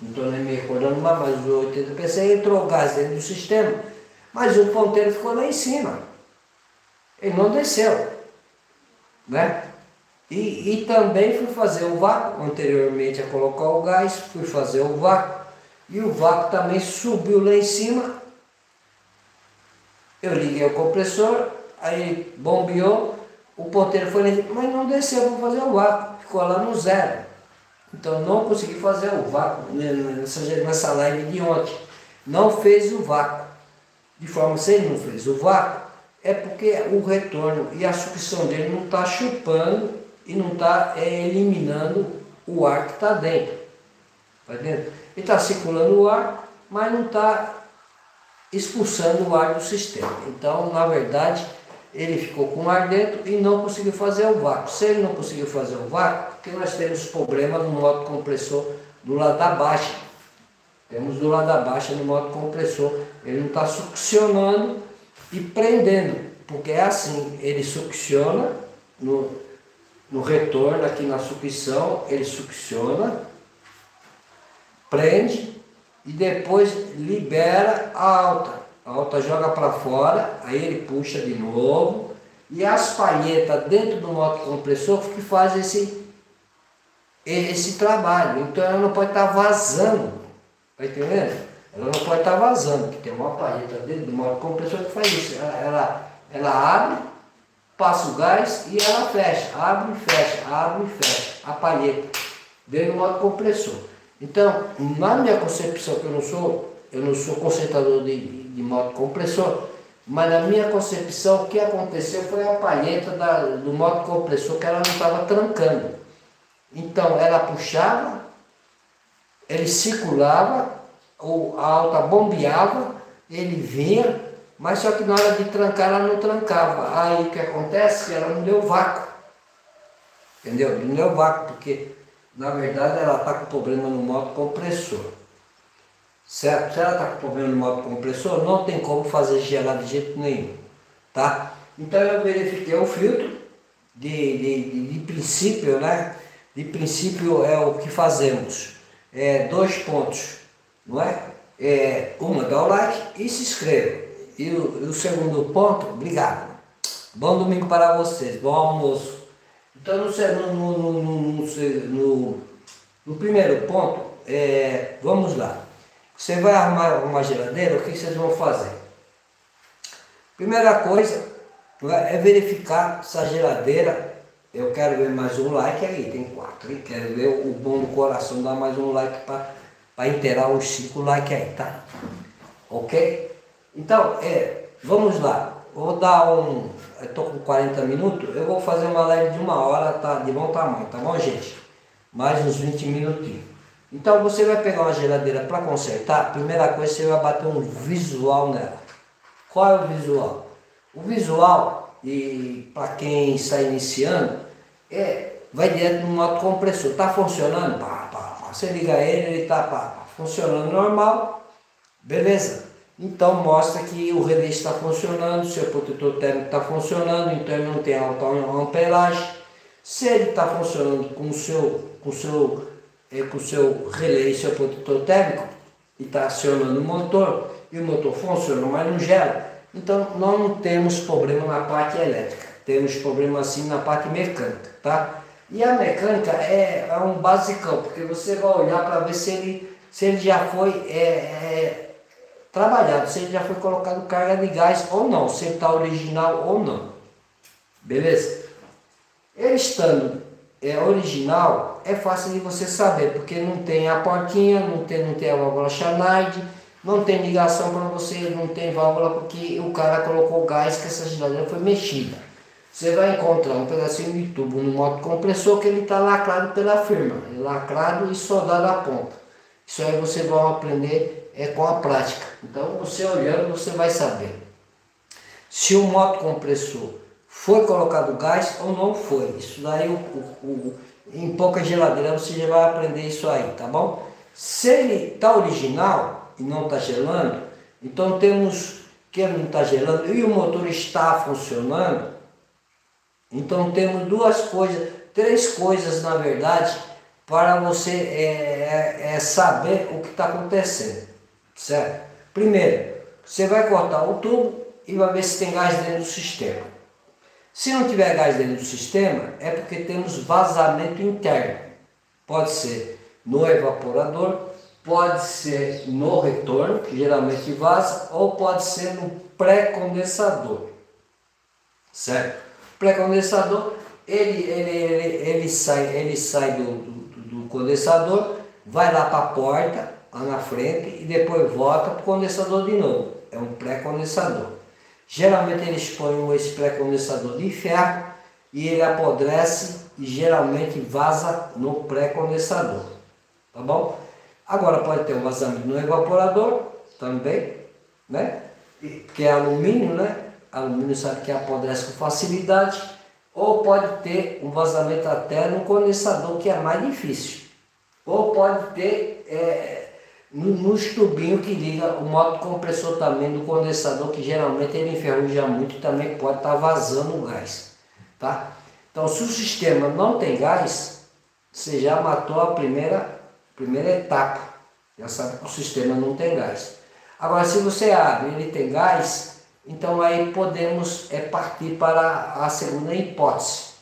estou nem me recordando mais, mas 80 PSI entrou o gás dentro do sistema, mas o ponteiro ficou lá em cima. Ele não desceu né? E, e também fui fazer o vácuo, anteriormente a colocar o gás, fui fazer o vácuo, e o vácuo também subiu lá em cima. Eu liguei o compressor, aí bombeou, o ponteiro foi lá, mas não desceu para fazer o vácuo, ficou lá no zero. Então não consegui fazer o vácuo nessa, nessa live de ontem. Não fez o vácuo. De forma que não fez o vácuo, é porque o retorno e a sucção dele não está chupando e não está é, eliminando o ar que está dentro. Tá dentro? Ele está circulando o ar, mas não está expulsando o ar do sistema. Então, na verdade, ele ficou com ar dentro e não conseguiu fazer o vácuo. Se ele não conseguiu fazer o vácuo, porque nós temos problema no modo compressor do lado da baixa. Temos do lado da baixa no modo compressor. Ele não está succionando e prendendo, porque é assim, ele succiona no, no retorno aqui na sucção, ele succiona, prende e depois libera a alta. Alta joga para fora, aí ele puxa de novo e as palhetas dentro do moto compressor que faz esse, esse trabalho. Então ela não pode estar tá vazando, tá entendendo? Ela não pode estar vazando, porque tem uma palheta dentro do modo compressor que faz isso. Ela, ela, ela abre, passa o gás e ela fecha. Abre e fecha, abre e fecha a palheta dentro do modo compressor. Então, na minha concepção, que eu não sou, eu não sou concentrador de, de, modo compressor, mas na minha concepção o que aconteceu foi a palheta da, do modo compressor que ela não estava trancando. Então ela puxava, ele circulava a alta bombeava, ele vinha, mas só que na hora de trancar ela não trancava. Aí o que acontece? Ela não deu vácuo. Entendeu? Não deu vácuo, porque na verdade ela está com problema no modo compressor. Certo? Se ela está com problema no modo compressor, não tem como fazer gelar de jeito nenhum. Tá? Então eu verifiquei o filtro, de, de, de, de princípio, né? De princípio é o que fazemos. É, dois pontos não é? é uma, dá o like e se inscreva. E o, o segundo ponto, obrigado. Bom domingo para vocês, bom almoço. Então, no, no, no, no, no primeiro ponto, é, vamos lá. Você vai arrumar uma geladeira, o que vocês vão fazer? Primeira coisa é, verificar se a geladeira. Eu quero ver mais um like aí, tem quatro. Hein? Quero ver o bom do coração, dar mais um like para para inteirar os cinco likes aí, tá? Ok? Então, é, vamos lá. Vou dar um. Estou com 40 minutos. Eu vou fazer uma live de uma hora, tá? De bom tamanho, tá bom, gente? Mais uns 20 minutinhos. Então você vai pegar uma geladeira para consertar. Primeira coisa, você vai bater um visual nela. Qual é o visual? O visual, e para quem está iniciando, é, vai direto no modo compressor. Está funcionando? Pá, pá, você liga ele, ele está funcionando normal, beleza? Então mostra que o relé está funcionando, seu protetor térmico está funcionando, então ele não tem alta amperagem. Se ele está funcionando com o seu, com o seu, é, com o seu relé e seu protetor térmico, e está acionando o motor, e o motor funciona, mas não gera, então nós não temos problema na parte elétrica, temos problema assim na parte mecânica, tá? E a mecânica é, é um basicão, porque você vai olhar para ver se ele, se ele já foi é, é, trabalhado, se ele já foi colocado carga de gás ou não, se ele está original ou não. Beleza? Ele estando é, original, é fácil de você saber, porque não tem a portinha, não tem, não tem a válvula Schneider, não tem ligação para você, não tem válvula porque o cara colocou gás que essa geladeira foi mexida. Você vai encontrar um pedacinho de tubo no moto compressor que ele está lacrado pela firma, é lacrado e soldado à ponta. Isso aí você vai aprender é com a prática. Então você olhando você vai saber se o moto compressor foi colocado gás ou não foi. Isso daí o, o, o, em pouca geladeira você já vai aprender isso aí, tá bom? Se ele está original e não está gelando, então temos que ele não está gelando e o motor está funcionando, então temos duas coisas, três coisas na verdade, para você é, é, é saber o que está acontecendo. Certo? Primeiro, você vai cortar o tubo e vai ver se tem gás dentro do sistema. Se não tiver gás dentro do sistema, é porque temos vazamento interno. Pode ser no evaporador, pode ser no retorno, que geralmente vaza, ou pode ser no pré-condensador. Certo? Pré-condensador, ele, ele, ele, ele, sai, ele sai do, do, do condensador, vai lá para a porta, lá na frente e depois volta para o condensador de novo. É um pré-condensador. Geralmente eles põem esse pré-condensador de ferro e ele apodrece e geralmente vaza no pré-condensador. Tá bom? Agora pode ter um vazamento no evaporador também, né? Que é alumínio, né? Alumínio sabe que apodrece com facilidade. Ou pode ter um vazamento até no condensador, que é mais difícil. Ou pode ter é, nos tubinhos que liga o modo compressor também do condensador, que geralmente ele enferruja muito e também pode estar tá vazando o gás. Tá? Então, se o sistema não tem gás, você já matou a primeira, primeira etapa. Já sabe que o sistema não tem gás. Agora, se você abre e ele tem gás, então aí podemos é, partir para a segunda hipótese.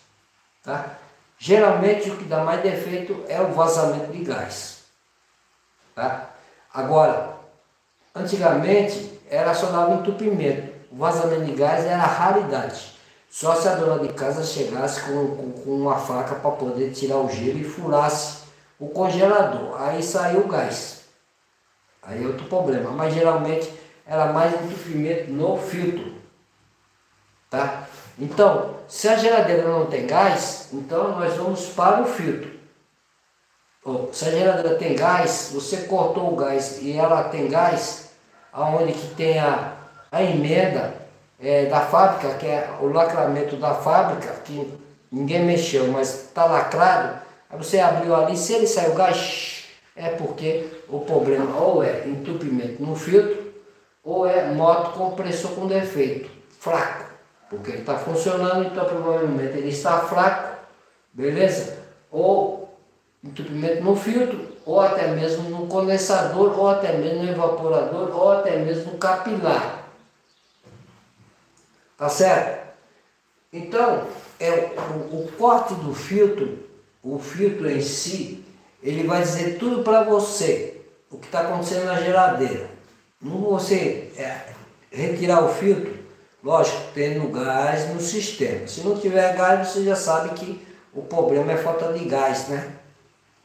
Tá? Geralmente o que dá mais defeito é o vazamento de gás. Tá? Agora, antigamente era um entupimento. O vazamento de gás era raridade. Só se a dona de casa chegasse com, com, com uma faca para poder tirar o gelo e furasse o congelador. Aí saiu o gás. Aí é outro problema. Mas geralmente era mais entupimento no filtro. Tá? Então, se a geladeira não tem gás, então nós vamos para o filtro se a geladeira tem gás, você cortou o gás e ela tem gás, aonde que tem a, a emenda é, da fábrica, que é o lacramento da fábrica, que ninguém mexeu, mas está lacrado, aí você abriu ali, se ele saiu gás, é porque o problema ou é entupimento no filtro, ou é moto compressor com defeito, fraco, porque ele está funcionando, então provavelmente ele está fraco, beleza? Ou entupimento no filtro, ou até mesmo no condensador, ou até mesmo no evaporador, ou até mesmo no capilar. Tá certo? Então, é o, o corte do filtro, o filtro em si, ele vai dizer tudo para você, o que está acontecendo na geladeira. Não você é, retirar o filtro, lógico, tendo gás no sistema. Se não tiver gás, você já sabe que o problema é falta de gás, né?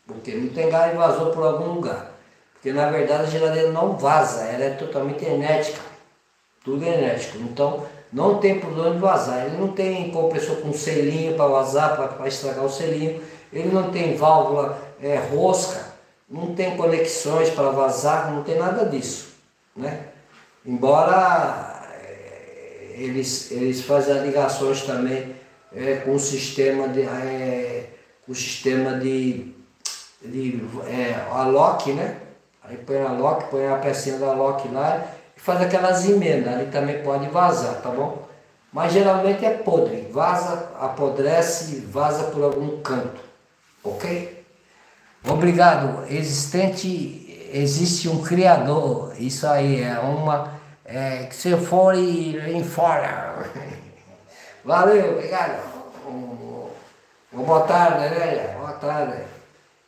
Porque não tem gás e vazou por algum lugar. Porque na verdade a geladeira não vaza, ela é totalmente hermética. Tudo é hermético. Então não tem por onde vazar. Ele não tem compressor com selinho para vazar, para estragar o selinho. Ele não tem válvula é, rosca, não tem conexões para vazar, não tem nada disso. Né? Embora é, eles, eles fazem ligações também é, com o sistema de, é, o sistema de de é, a lock, né? Aí põe a lock, põe a pecinha da lock lá, faz aquelas emendas, ali também pode vazar, tá bom? Mas geralmente é podre, vaza, apodrece, vaza por algum canto, ok? Obrigado, existente, existe um criador, isso aí é uma, é, que se for em fora. Valeu, obrigado. Boa tarde, né? Boa tarde.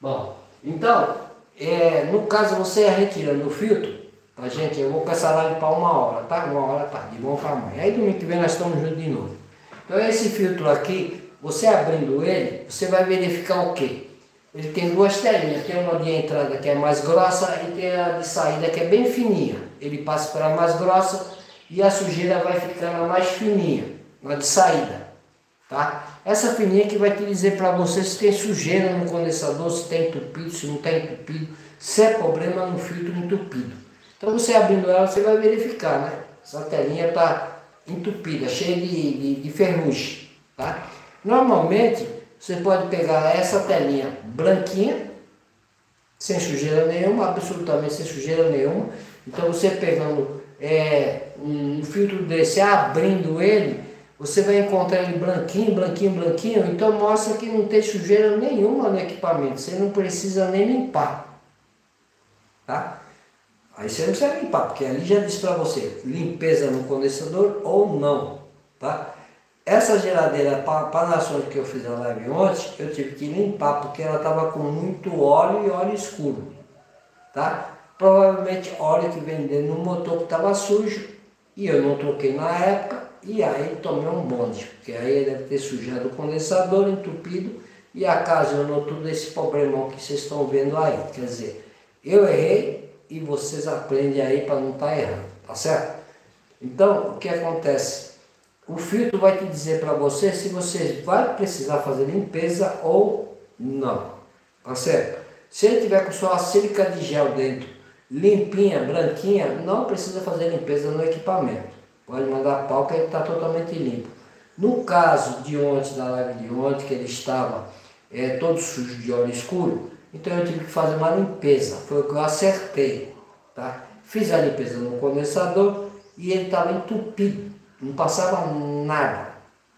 Bom, então, é, no caso você retirando o filtro, a gente, eu vou com essa live para uma hora, tá? Uma hora tá, de bom tamanho. Aí domingo que vem nós estamos juntos de novo. Então esse filtro aqui, você abrindo ele, você vai verificar o quê? Ele tem duas telinhas, tem uma de entrada que é mais grossa e tem a de saída que é bem fininha. Ele passa para a mais grossa e a sujeira vai ficando mais fininha, na de saída. Tá? Essa fininha que vai te dizer para você se tem sujeira no condensador, se tem entupido, se não tem entupido, se é problema no filtro entupido. Então você abrindo ela, você vai verificar, né? Essa telinha está entupida, cheia de, de, de ferrugem, tá? Normalmente, você pode pegar essa telinha branquinha, sem sujeira nenhuma, absolutamente sem sujeira nenhuma. Então você pegando é, um filtro desse, abrindo ele, você vai encontrar ele branquinho, branquinho, branquinho, então mostra que não tem sujeira nenhuma no equipamento, você não precisa nem limpar, tá? Aí você não precisa limpar, porque ali já diz para você, limpeza no condensador ou não, tá? Essa geladeira Panasonic que eu fiz a live ontem, eu tive que limpar porque ela estava com muito óleo e óleo escuro, tá? Provavelmente óleo que vem dentro no motor que estava sujo e eu não troquei na época e aí tomei um bonde, porque aí deve ter sujado o condensador, entupido e ocasionou todo esse problemão que vocês estão vendo aí. Quer dizer, eu errei, e vocês aprendem aí para não estar tá errando, tá certo? Então, o que acontece? O filtro vai te dizer para você se você vai precisar fazer limpeza ou não, tá certo? Se ele tiver com sua sílica de gel dentro, limpinha, branquinha, não precisa fazer limpeza no equipamento. Pode mandar pau que ele está totalmente limpo. No caso de ontem, da live de ontem, que ele estava é, todo sujo de óleo escuro, então eu tive que fazer uma limpeza, foi o que eu acertei. Tá? Fiz a limpeza no condensador e ele estava entupido, não passava nada.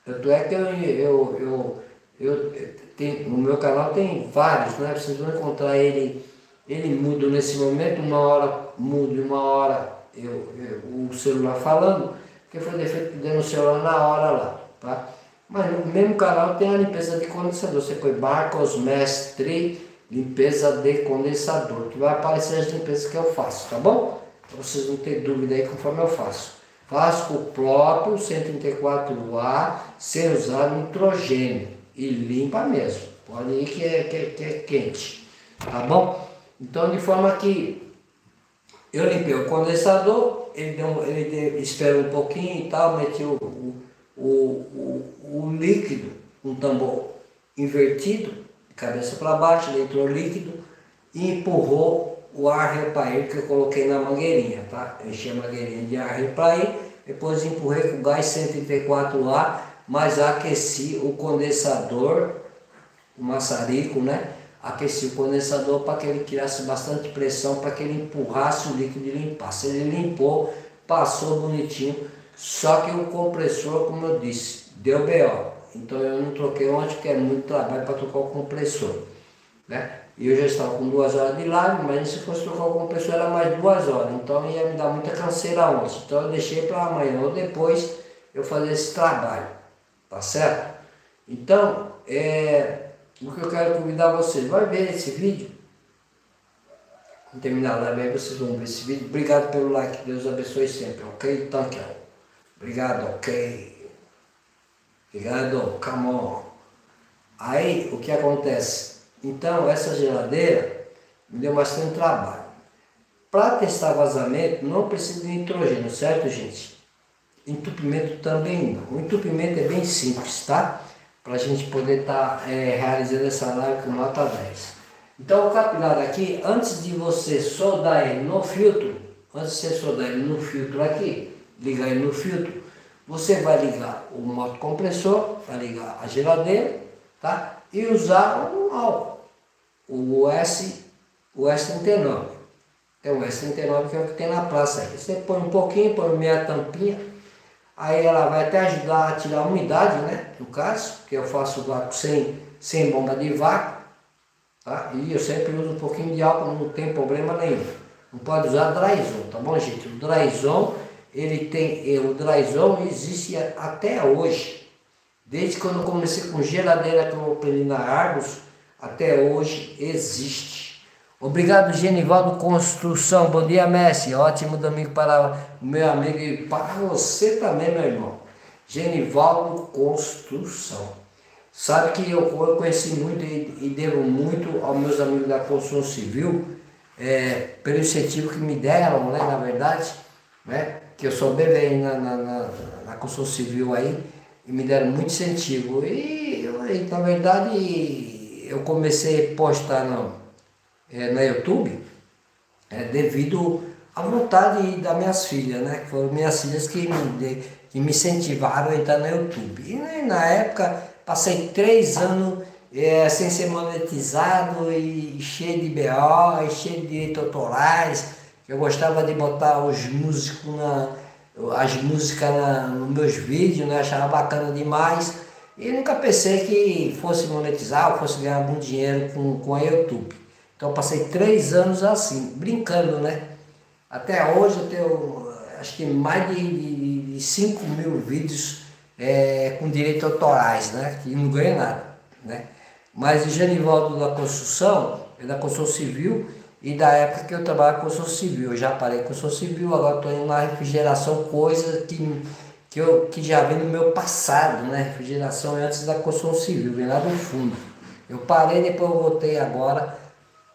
Tanto é que eu, eu, eu, eu, tem, no meu canal tem vários, né? Vocês vão encontrar ele, ele muda nesse momento, uma hora muda e uma hora eu, eu, o celular falando, porque foi defeito do celular na hora lá. Tá? Mas no mesmo canal tem a limpeza de condensador. Você põe Barcos Mestre limpeza de condensador, que vai aparecer as limpezas que eu faço, tá bom? Para vocês não terem dúvida aí conforme eu faço. Faço com o próprio 134A sem usar nitrogênio e limpa mesmo. Pode ir que é, que, é, que é quente, tá bom? Então de forma que eu limpei o condensador, ele, deu, ele deu, esperou um pouquinho e tal, meti o, o, o, o líquido, um tambor invertido, cabeça para baixo, ele entrou líquido e empurrou o ar repair que eu coloquei na mangueirinha, tá? Eu enchi a mangueirinha de ar repair, depois empurrei com gás 134A, mas aqueci o condensador, o maçarico, né? Aqueci o condensador para que ele tirasse bastante pressão, para que ele empurrasse o líquido e limpasse. Ele limpou, passou bonitinho, só que o compressor, como eu disse, deu BO. Então eu não troquei ontem porque é muito trabalho para trocar o compressor. Né? E eu já estava com duas horas de live, mas se fosse trocar o compressor era mais duas horas. Então ia me dar muita canseira ontem. Então eu deixei para amanhã ou depois eu fazer esse trabalho. Tá certo? Então, é, o que eu quero convidar vocês, vai ver esse vídeo. Quando terminar a live vocês vão ver esse vídeo. Obrigado pelo like, Deus abençoe sempre, ok? Então, Obrigado, ok. Ligado? Come on. Aí o que acontece? Então essa geladeira me deu bastante trabalho. Para testar vazamento não precisa de nitrogênio, certo gente? Entupimento também não. O entupimento é bem simples, tá? Para a gente poder estar tá, é, realizando essa live com nota 10. Então o capilar aqui, antes de você soldar ele no filtro, antes de você soldar ele no filtro aqui, ligar ele no filtro, você vai ligar o motocompressor, vai ligar a geladeira, tá? E usar um álcool, o S, o S39, Tem o S39 que é o que tem na praça aí. Você põe um pouquinho, põe meia tampinha, aí ela vai até ajudar a tirar a umidade, né? No caso, que eu faço vácuo sem, sem bomba de vácuo. Tá? E eu sempre uso um pouquinho de álcool, não tem problema nenhum. Não pode usar dryzone, tá bom, gente? O dryzone, ele tem, o dryzone existe até hoje. Desde quando eu comecei com geladeira que eu aprendi na Argos, até hoje existe. Obrigado, Genivaldo Construção. Bom dia, Messi. Ótimo domingo para meu amigo e para você também, meu irmão. Genivaldo Construção. Sabe que eu conheci muito e devo muito aos meus amigos da construção civil, é, pelo incentivo que me deram, né, na verdade, né, que eu sou velho na, na, na, na construção civil aí, e me deram muito incentivo. E, e na verdade eu comecei a postar no, é, na YouTube é, devido à vontade das minhas filhas, né? Que foram minhas filhas que me, que me incentivaram a entrar no YouTube. E né, na época passei três anos é, sem ser monetizado e cheio de BO, e cheio de direitos autorais. Eu gostava de botar os músicos na, as músicas na, nos meus vídeos, né? achava bacana demais. E nunca pensei que fosse monetizar ou fosse ganhar algum dinheiro com, com a YouTube. Então passei três anos assim, brincando, né? Até hoje eu tenho acho que mais de, de 5 mil vídeos é, com direitos autorais, né? Que não ganha nada, né? Mas o Genivaldo da construção, é da construção civil, e da época que eu trabalho com construção civil. Eu já parei com construção civil, agora estou indo na refrigeração, coisa que, que, eu, que já vem no meu passado, né? Refrigeração é antes da construção civil, vem lá do fundo. Eu parei, depois eu voltei agora,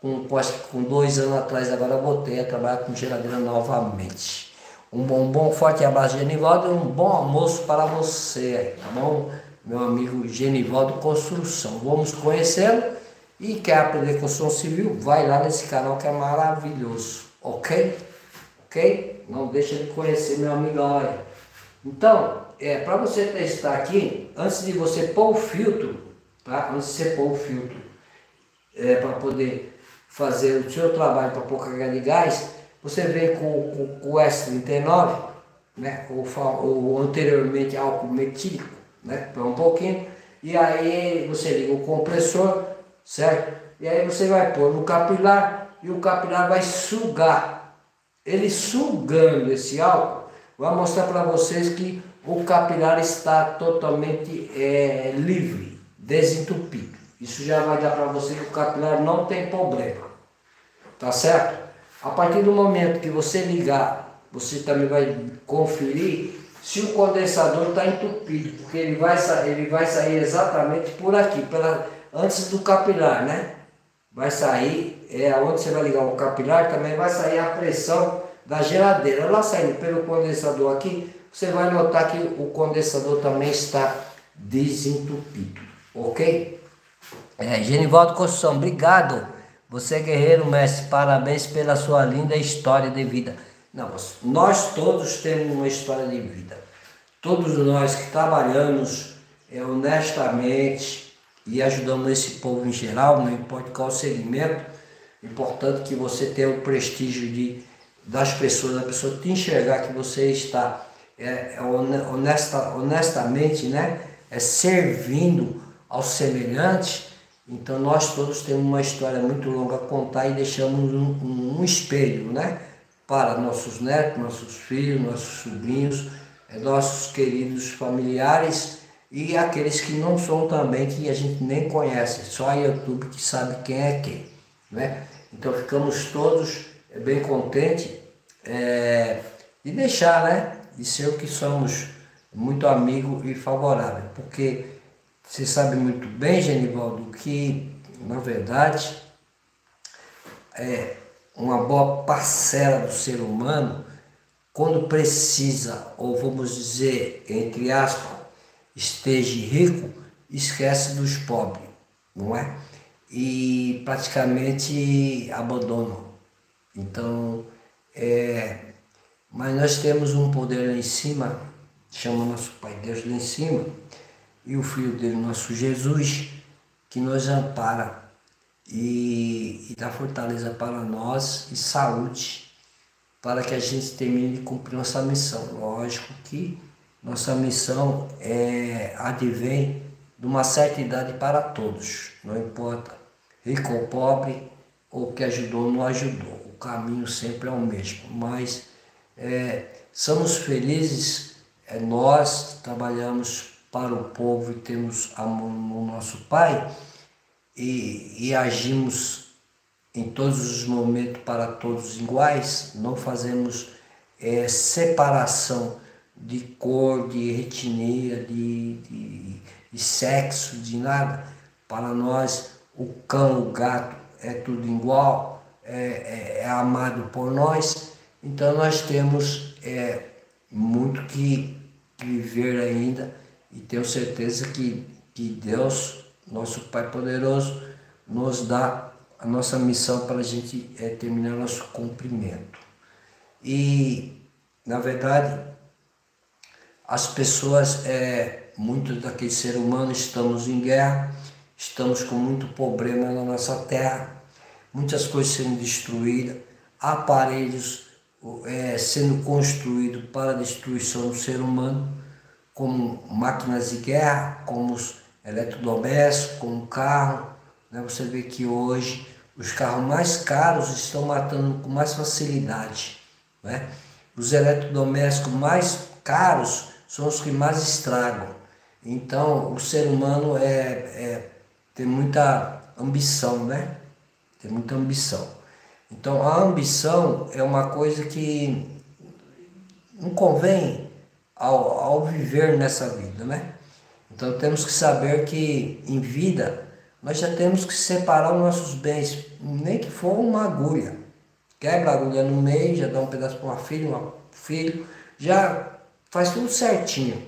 com, que com dois anos atrás, agora voltei a trabalhar com geladeira novamente. Um bom, bom forte abraço, Genivaldo, e um bom almoço para você, tá bom? Meu amigo Genivaldo Construção. Vamos conhecê-lo e quer aprender construção civil, vai lá nesse canal que é maravilhoso, ok? Ok? Não deixa de conhecer meu amigo olha. Então, é, para você testar aqui, antes de você pôr o filtro, tá? Antes de você pôr o filtro, é, para poder fazer o seu trabalho para carga de gás, você vem com, com, o S39, né? O, anteriormente álcool metílico, né? Para um pouquinho, e aí você liga o compressor certo? E aí você vai pôr no capilar e o capilar vai sugar. Ele sugando esse álcool, vai mostrar para vocês que o capilar está totalmente é, livre, desentupido. Isso já vai dar para você que o capilar não tem problema. Tá certo? A partir do momento que você ligar, você também vai conferir se o condensador está entupido, porque ele vai, ele vai sair exatamente por aqui, pela, antes do capilar, né? Vai sair, é onde você vai ligar o capilar, também vai sair a pressão da geladeira. Ela saindo pelo condensador aqui, você vai notar que o condensador também está desentupido, ok? É, Genivaldo Construção, obrigado. Você é guerreiro, mestre, parabéns pela sua linda história de vida. Não, nós todos temos uma história de vida. Todos nós que trabalhamos é, honestamente, e ajudamos esse povo em geral, não importa qual segmento, importante que você tenha o prestígio de, das pessoas, a pessoa te enxergar que você está é, é honesta, honestamente, né, é servindo ao semelhante, então nós todos temos uma história muito longa a contar e deixamos um, um, espelho, né, para nossos netos, nossos filhos, nossos sobrinhos, é, nossos queridos familiares e aqueles que não são também, que a gente nem conhece, só a YouTube que sabe quem é quem. Né? Então ficamos todos é, bem contentes é, de deixar, né? De ser o que somos muito amigo e favorável. Porque você sabe muito bem, Genivaldo, que na verdade é uma boa parcela do ser humano, quando precisa, ou vamos dizer, entre aspas, esteja rico, esquece dos pobres, não é? E praticamente abandonam. Então, é, mas nós temos um poder lá em cima, chama nosso Pai Deus lá em cima, e o Filho dele, nosso Jesus, que nos ampara e, e dá fortaleza para nós e saúde para que a gente termine de cumprir nossa missão. Lógico que nossa missão é advém de uma certa idade para todos, não importa rico ou pobre, ou que ajudou ou não ajudou, o caminho sempre é o mesmo, mas é, somos felizes, é, nós trabalhamos para o povo e temos amor no nosso Pai e, e agimos em todos os momentos para todos iguais, não fazemos é, separação de cor, de etnia, de, de, de sexo, de nada. Para nós, o cão, o gato é tudo igual, é, é, é amado por nós. Então nós temos é, muito que, que viver ainda e tenho certeza que, que Deus, nosso Pai poderoso, nos dá a nossa missão para a gente é, terminar nosso cumprimento. E, na verdade, as pessoas, é, muitos daqueles seres humanos, estamos em guerra, estamos com muito problema na nossa terra, muitas coisas sendo destruídas, aparelhos é, sendo construídos para a destruição do ser humano, como máquinas de guerra, como os eletrodomésticos, como carro. Né? Você vê que hoje os carros mais caros estão matando com mais facilidade. Né? Os eletrodomésticos mais caros são os que mais estragam. Então, o ser humano é, é tem muita ambição, né? Tem muita ambição. Então, a ambição é uma coisa que não convém ao, ao viver nessa vida, né? Então, temos que saber que em vida nós já temos que separar os nossos bens, nem que for uma agulha. Quebra a agulha no meio, já dá um pedaço para uma filha, um filho, já faz tudo certinho.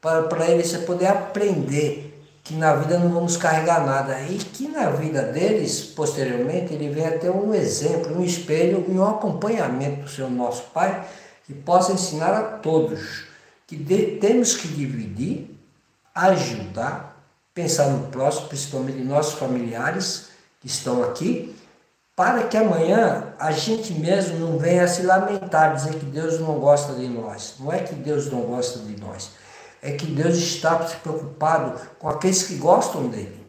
Para, ele você poder aprender que na vida não vamos carregar nada e que na vida deles, posteriormente, ele venha ter um exemplo, um espelho e um acompanhamento do seu nosso Pai que possa ensinar a todos que de, temos que dividir, ajudar, pensar no próximo, principalmente em nossos familiares que estão aqui, para que amanhã a gente mesmo não venha se lamentar, dizer que Deus não gosta de nós. Não é que Deus não gosta de nós é que Deus está preocupado com aqueles que gostam dele,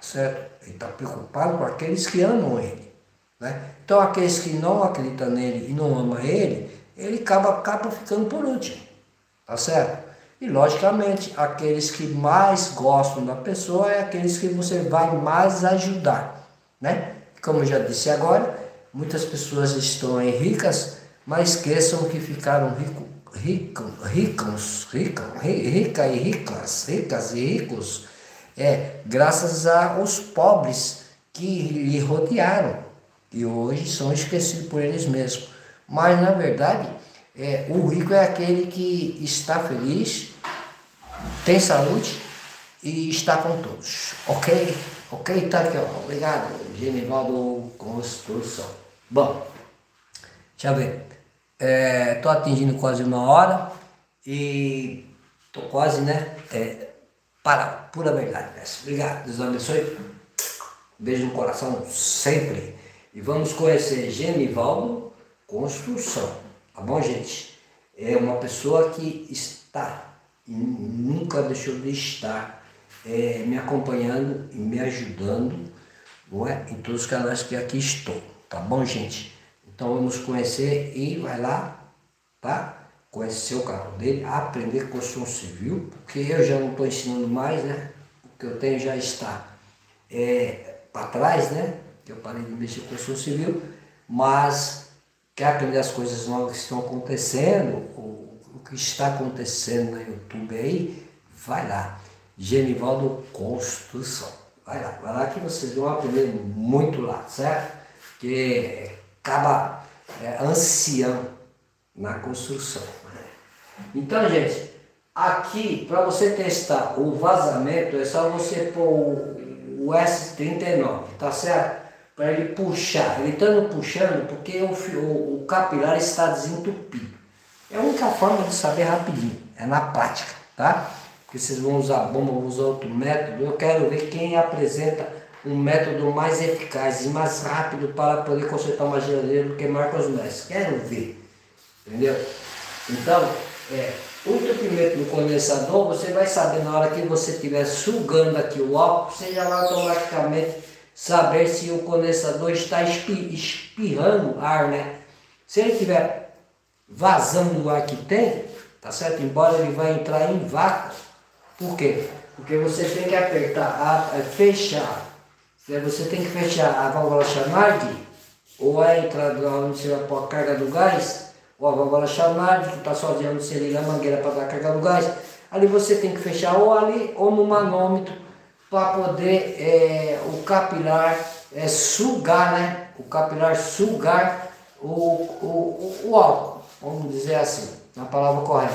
certo? Ele está preocupado com aqueles que amam ele. Né? Então, aqueles que não acreditam nele e não amam ele, ele acaba, acaba ficando por último, tá certo? E, logicamente, aqueles que mais gostam da pessoa é aqueles que você vai mais ajudar, né? Como eu já disse agora, muitas pessoas estão ricas, mas esqueçam que ficaram ricos rico, ricos, rica, rica e ricas, ricas e ricos, é, graças aos pobres que lhe rodearam e hoje são esquecidos por eles mesmos. Mas na verdade, é, o rico é aquele que está feliz, tem saúde e está com todos. Ok? Ok, tá aqui, ó. Obrigado, Genivaldo Construção. Bom, deixa eu ver. Estou é, atingindo quase uma hora e estou quase, né? É, para, pura verdade, mestre. Obrigado, Deus abençoe. Beijo no coração sempre. E vamos conhecer Genivaldo Construção, tá bom, gente? É uma pessoa que está e nunca deixou de estar é, me acompanhando e me ajudando não é? em todos os canais que aqui estou, tá bom, gente? Então vamos conhecer e vai lá, tá? Conhecer o carro dele, aprender construção civil, porque eu já não estou ensinando mais, né? O que eu tenho já está é, para trás, né? Eu parei de mexer com construção civil, mas quer aprender as coisas novas que estão acontecendo, o, o que está acontecendo no YouTube aí, vai lá. Genivaldo Construção. Vai lá, vai lá que vocês vão aprender muito lá, certo? Que acaba é, ancião na construção. Então, gente, aqui para você testar o vazamento é só você pôr o, S39, tá certo? Para ele puxar, ele estando puxando porque o, o, o capilar está desentupido. É a única forma de saber rapidinho, é na prática, tá? Porque vocês vão usar bomba, vão usar outro método. Eu quero ver quem apresenta um método mais eficaz e mais rápido para poder consertar uma geladeira do que Marcos Messi. Quero ver. Entendeu? Então, é, o entupimento do condensador, você vai saber na hora que você estiver sugando aqui o álcool, você já vai automaticamente saber se o condensador está espirrando ar, né? Se ele estiver vazando o ar que tem, tá certo? Embora ele vai entrar em vácuo. Por quê? Porque você tem que apertar, a, fechar. Você tem que fechar a válvula Chanard, ou a entrada onde você vai pôr a carga do gás, ou a válvula Chanard, que está sozinha onde você liga a mangueira para dar a carga do gás. Ali você tem que fechar ou ali ou no manômetro para poder é, o capilar é, sugar, né? O capilar sugar o, o, o, álcool, vamos dizer assim, na palavra correta,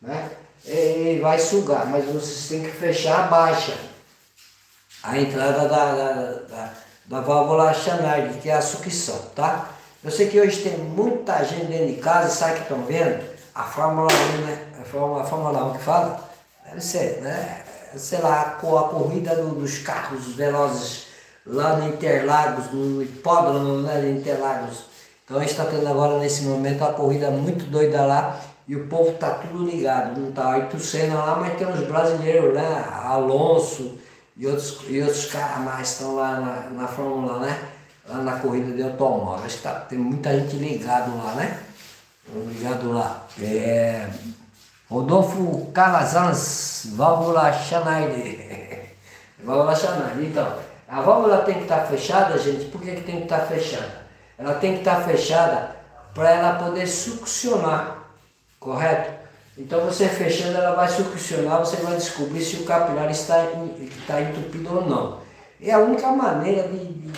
né? Ele vai sugar, mas você tem que fechar a baixa, a entrada da, da, da, da válvula Chanard, que é a sucção, tá? Eu sei que hoje tem muita gente dentro de casa, sabe que estão vendo? A Fórmula 1, né? A Fórmula, a Fórmula 1 que fala? Deve ser, né? Sei lá, a, a corrida do, dos carros velozes lá no Interlagos, no hipódromo né, de Interlagos. Então a gente está tendo agora nesse momento uma corrida muito doida lá e o povo tá tudo ligado, não tá aí Senna lá, mas tem uns brasileiros, né? Alonso e outros, e outros caras mais estão lá na, na Fórmula, né? Lá na corrida de que tá, tem muita gente ligado lá, né? Ligado lá. É, Rodolfo Calazans, válvula Schneider. válvula Schneider. Então, a válvula tem que estar tá fechada, gente. Por que, que tem que estar tá fechada? Ela tem que estar tá fechada para ela poder succionar correto? Então você fechando, ela vai succionar, você vai descobrir se o capilar está, está entupido ou não. É a única maneira de, de,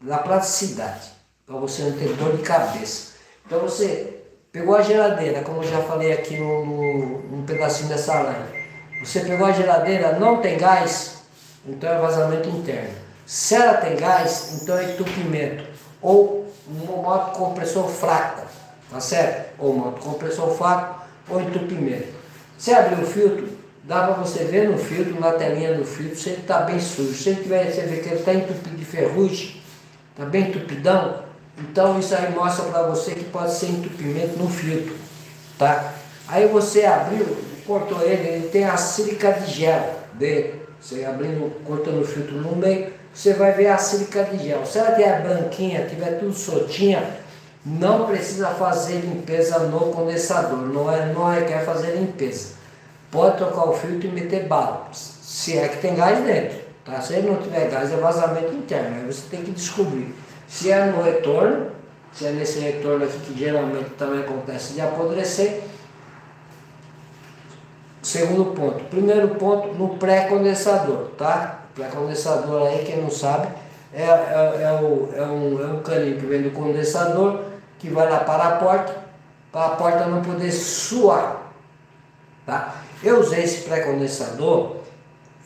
da praticidade, para você não ter dor de cabeça. Então você pegou a geladeira, como já falei aqui no, no, pedacinho dessa live. Você pegou a geladeira, não tem gás, então é vazamento interno. Se ela tem gás, então é entupimento. Ou um modo compressor fraco tá certo? Ou moto compressor fraco ou entupimento. Se abrir o filtro, dá para você ver no filtro, na telinha do filtro, se ele está bem sujo. Se ele tiver, você vê que ele está entupido de ferrugem, está bem entupidão, então isso aí mostra para você que pode ser entupimento no filtro, tá? Aí você abriu, cortou ele, ele tem a sílica de gel dele. Você abrindo, cortando o filtro no meio, você vai ver a sílica de gel. Se ela tiver branquinha, tiver tudo soltinha, não precisa fazer limpeza no condensador, não, é, não requer fazer limpeza. Pode trocar o filtro e meter bala, se é que tem gás dentro. Tá? Se ele não tiver gás, é vazamento interno. Aí você tem que descobrir se é no retorno, se é nesse retorno aqui que geralmente também acontece de apodrecer. Segundo ponto. Primeiro ponto, no pré-condensador, tá? Pré-condensador aí, quem não sabe, é, é, é, o, é, um, é um caninho que vem do condensador que vai lá para a porta, para a porta não poder suar. Tá? Eu usei esse pré-condensador,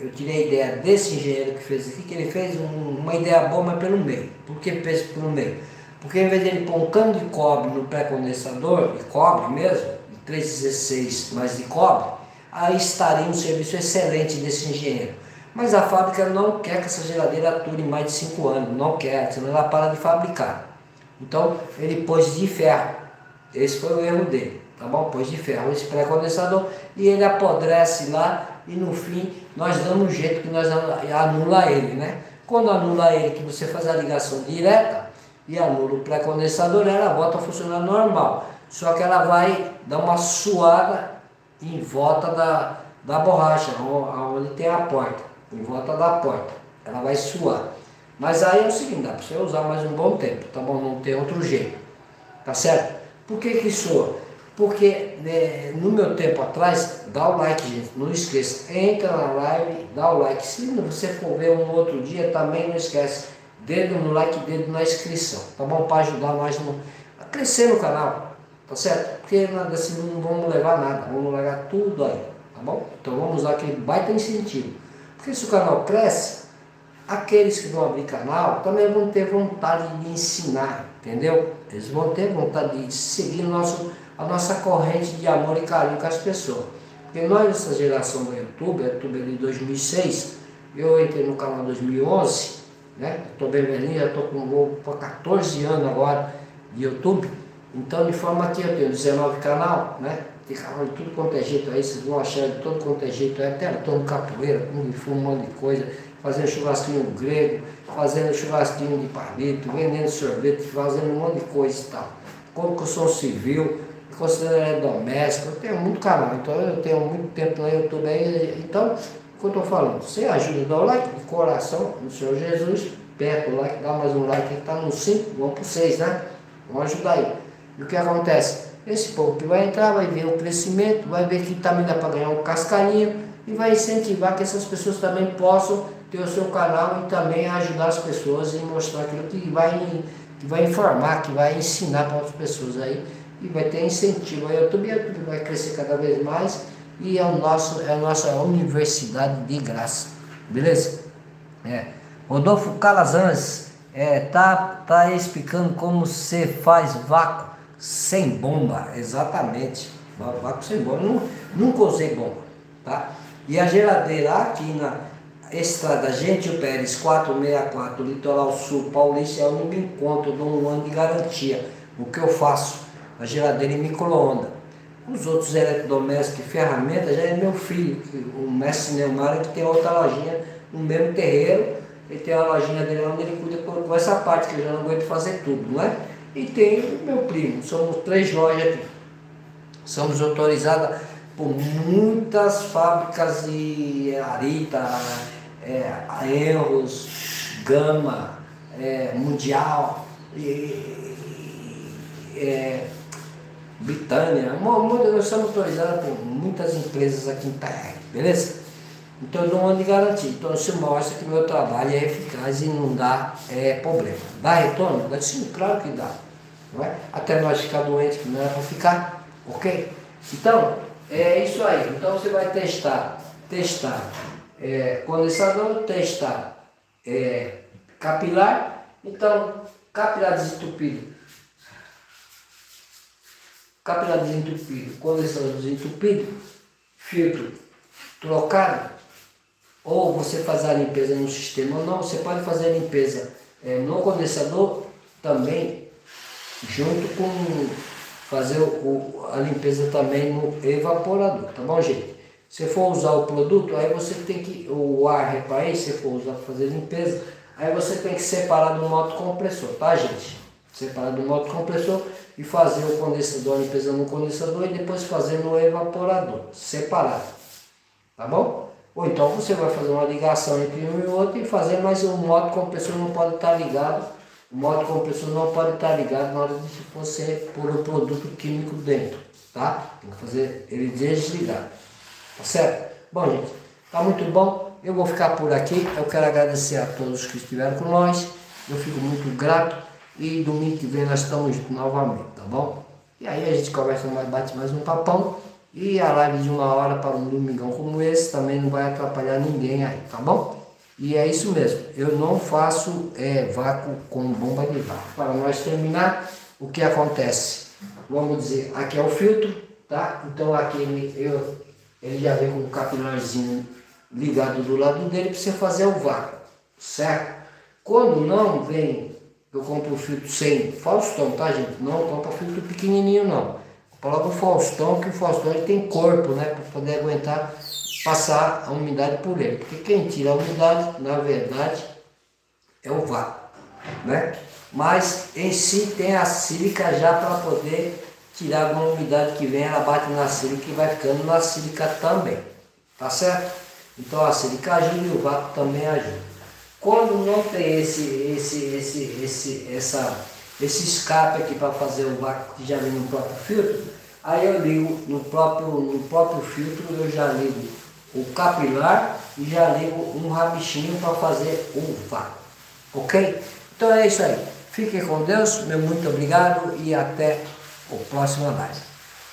eu tirei a ideia desse engenheiro que fez aqui, que ele fez um, uma ideia boa, mas pelo meio. Por que fez pelo meio? Porque em vez de ele pôr um cano de cobre no pré-condensador, de cobre mesmo, de 316 mais de cobre, aí estaria um serviço excelente desse engenheiro. Mas a fábrica não quer que essa geladeira dure mais de 5 anos, não quer, senão ela para de fabricar. Então ele pôs de ferro. Esse foi o erro dele, tá bom? Pôs de ferro esse pré-condensador e ele apodrece lá e no fim nós damos um jeito que nós anula ele, né? Quando anula ele, que você faz a ligação direta e anula o pré-condensador, ela volta a funcionar normal. Só que ela vai dar uma suada em volta da, da borracha, onde tem a porta, em volta da porta. Ela vai suar. Mas aí é o seguinte, dá para você usar mais um bom tempo, tá bom? Não tem outro jeito, tá certo? Por que que isso? Porque né, no meu tempo atrás, dá o like, gente, não esqueça, entra na live, dá o like. Se você for ver um outro dia, também não esquece, dedo no like, dedo na inscrição, tá bom? Para ajudar nós no, a crescer no canal, tá certo? Porque nada assim não vamos levar nada, vamos levar tudo aí, tá bom? Então vamos usar aquele baita incentivo. Porque se o canal cresce, aqueles que vão abrir canal também vão ter vontade de ensinar, entendeu? Eles vão ter vontade de seguir nosso, a nossa corrente de amor e carinho com as pessoas. Porque nós, essa geração do YouTube, YouTube é de 2006, eu entrei no canal em 2011, né? Estou bem velhinho, já estou com vou para 14 anos agora de YouTube. Então, de forma que eu tenho 19 canal, né? Tem canal de tudo quanto é jeito aí, vocês vão achar de todo quanto é jeito aí, até tô no capoeira, com um monte de coisa, fazendo churrasquinho grego, fazendo churrasquinho de palito, vendendo sorvete, fazendo um monte de coisa e tal. Como que civil, considero doméstico, eu tenho muito canal, então eu tenho muito tempo no YouTube aí, então, o que eu estou falando? Você ajuda, dá o like de coração no Senhor Jesus, aperta o like, dá mais um like que está no 5, vamos para 6, né? Vamos ajudar aí. E o que acontece? Esse povo que vai entrar vai ver o crescimento, vai ver que também dá para ganhar um cascarinho e vai incentivar que essas pessoas também possam ter o seu canal e também ajudar as pessoas e mostrar aquilo que vai, que vai informar, que vai ensinar para outras pessoas aí e vai ter incentivo. A YouTube, a YouTube vai crescer cada vez mais e é, o nosso, é a nossa universidade de graça. Beleza? É. Rodolfo Calazans é, tá, tá explicando como você faz vácuo sem bomba. Exatamente. Vácuo sem bomba. Não, nunca usei bomba. Tá? E a geladeira aqui na Estrada Gentil Pérez 464, Litoral Sul, Paulista, é onde me encontro, dou um ano de garantia. O que eu faço? A geladeira em micro-ondas. Os outros eletrodomésticos e ferramentas já é meu filho, o mestre Neymar, que tem outra lojinha no mesmo terreiro. Ele tem a lojinha dele onde ele cuida com essa parte, que eu já não aguento fazer tudo, não é? E tem o meu primo, somos três lojas aqui. Somos autorizadas por muitas fábricas de Arita, é, Aeros, Gama, é, Mundial, e, é, Britânia, nós somos autorizados por muitas empresas aqui em Itanhaém, beleza? Então eu dou uma de garantia. Então isso mostra que meu trabalho é eficaz e não dá é, problema. Dá retorno? Sim, claro que dá. Não é? Até nós ficar doentes, que não é para ficar, ok? Então, é isso aí. Então você vai testar, testar é, condensador, testar é, capilar. Então, capilar desentupido. Capilar desentupido, condensador desentupido, filtro trocado, ou você faz a limpeza no sistema ou não, você pode fazer a limpeza é, no condensador também, junto com fazer o, a limpeza também no evaporador, tá bom gente? Se for usar o produto, aí você tem que, o ar repair, se for usar para fazer limpeza, aí você tem que separar do moto compressor, tá gente? Separar do moto compressor e fazer o condensador, a limpeza no condensador e depois fazer no evaporador, separado, tá bom? Ou então você vai fazer uma ligação entre um e outro e fazer, mas o moto compressor não pode estar ligado, o moto compressor não pode estar ligado na hora de você pôr o produto químico dentro, tá? Tem que fazer ele desligado. Tá certo? Bom, gente, tá muito bom. Eu vou ficar por aqui. Eu quero agradecer a todos que estiveram com nós. Eu fico muito grato. E domingo que vem nós estamos novamente, tá bom? E aí a gente conversa mais, bate mais um papão. E a live de uma hora para um domingão como esse também não vai atrapalhar ninguém aí, tá bom? E é isso mesmo, eu não faço é, vácuo com bomba de vácuo. Para nós terminar, o que acontece? Vamos dizer, aqui é o filtro, tá? Então aqui eu ele já vem com um capilarzinho ligado do lado dele para você fazer o vácuo, certo? Quando não vem, eu compro o filtro sem Faustão, tá gente? Não compro filtro pequenininho não. Coloca o Faustão, que o Faustão ele tem corpo, né? Para poder aguentar passar a umidade por ele. Porque quem tira a umidade, na verdade, é o vácuo, né? Mas em si tem a sílica já para poder tirar alguma umidade que vem, ela bate na sílica e vai ficando na sílica também. Tá certo? Então a sílica ajuda e o vácuo também ajuda. Quando não tem esse, esse, esse, esse, essa, esse escape aqui para fazer o vácuo que já vem no próprio filtro, aí eu ligo no próprio, no próprio filtro, eu já ligo o capilar e já ligo um rabichinho para fazer o vácuo. Ok? Então é isso aí. Fiquem com Deus, meu muito obrigado e até o próximo live.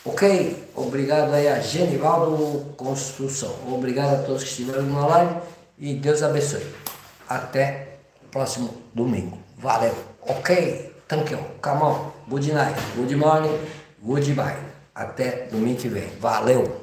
Ok? Obrigado aí a Genivaldo Construção. Obrigado a todos que estiveram na live e Deus abençoe. Até próximo domingo. Valeu. Ok? Thank you. Come on. Good night. Good morning. Goodbye. Até domingo que vem. Valeu.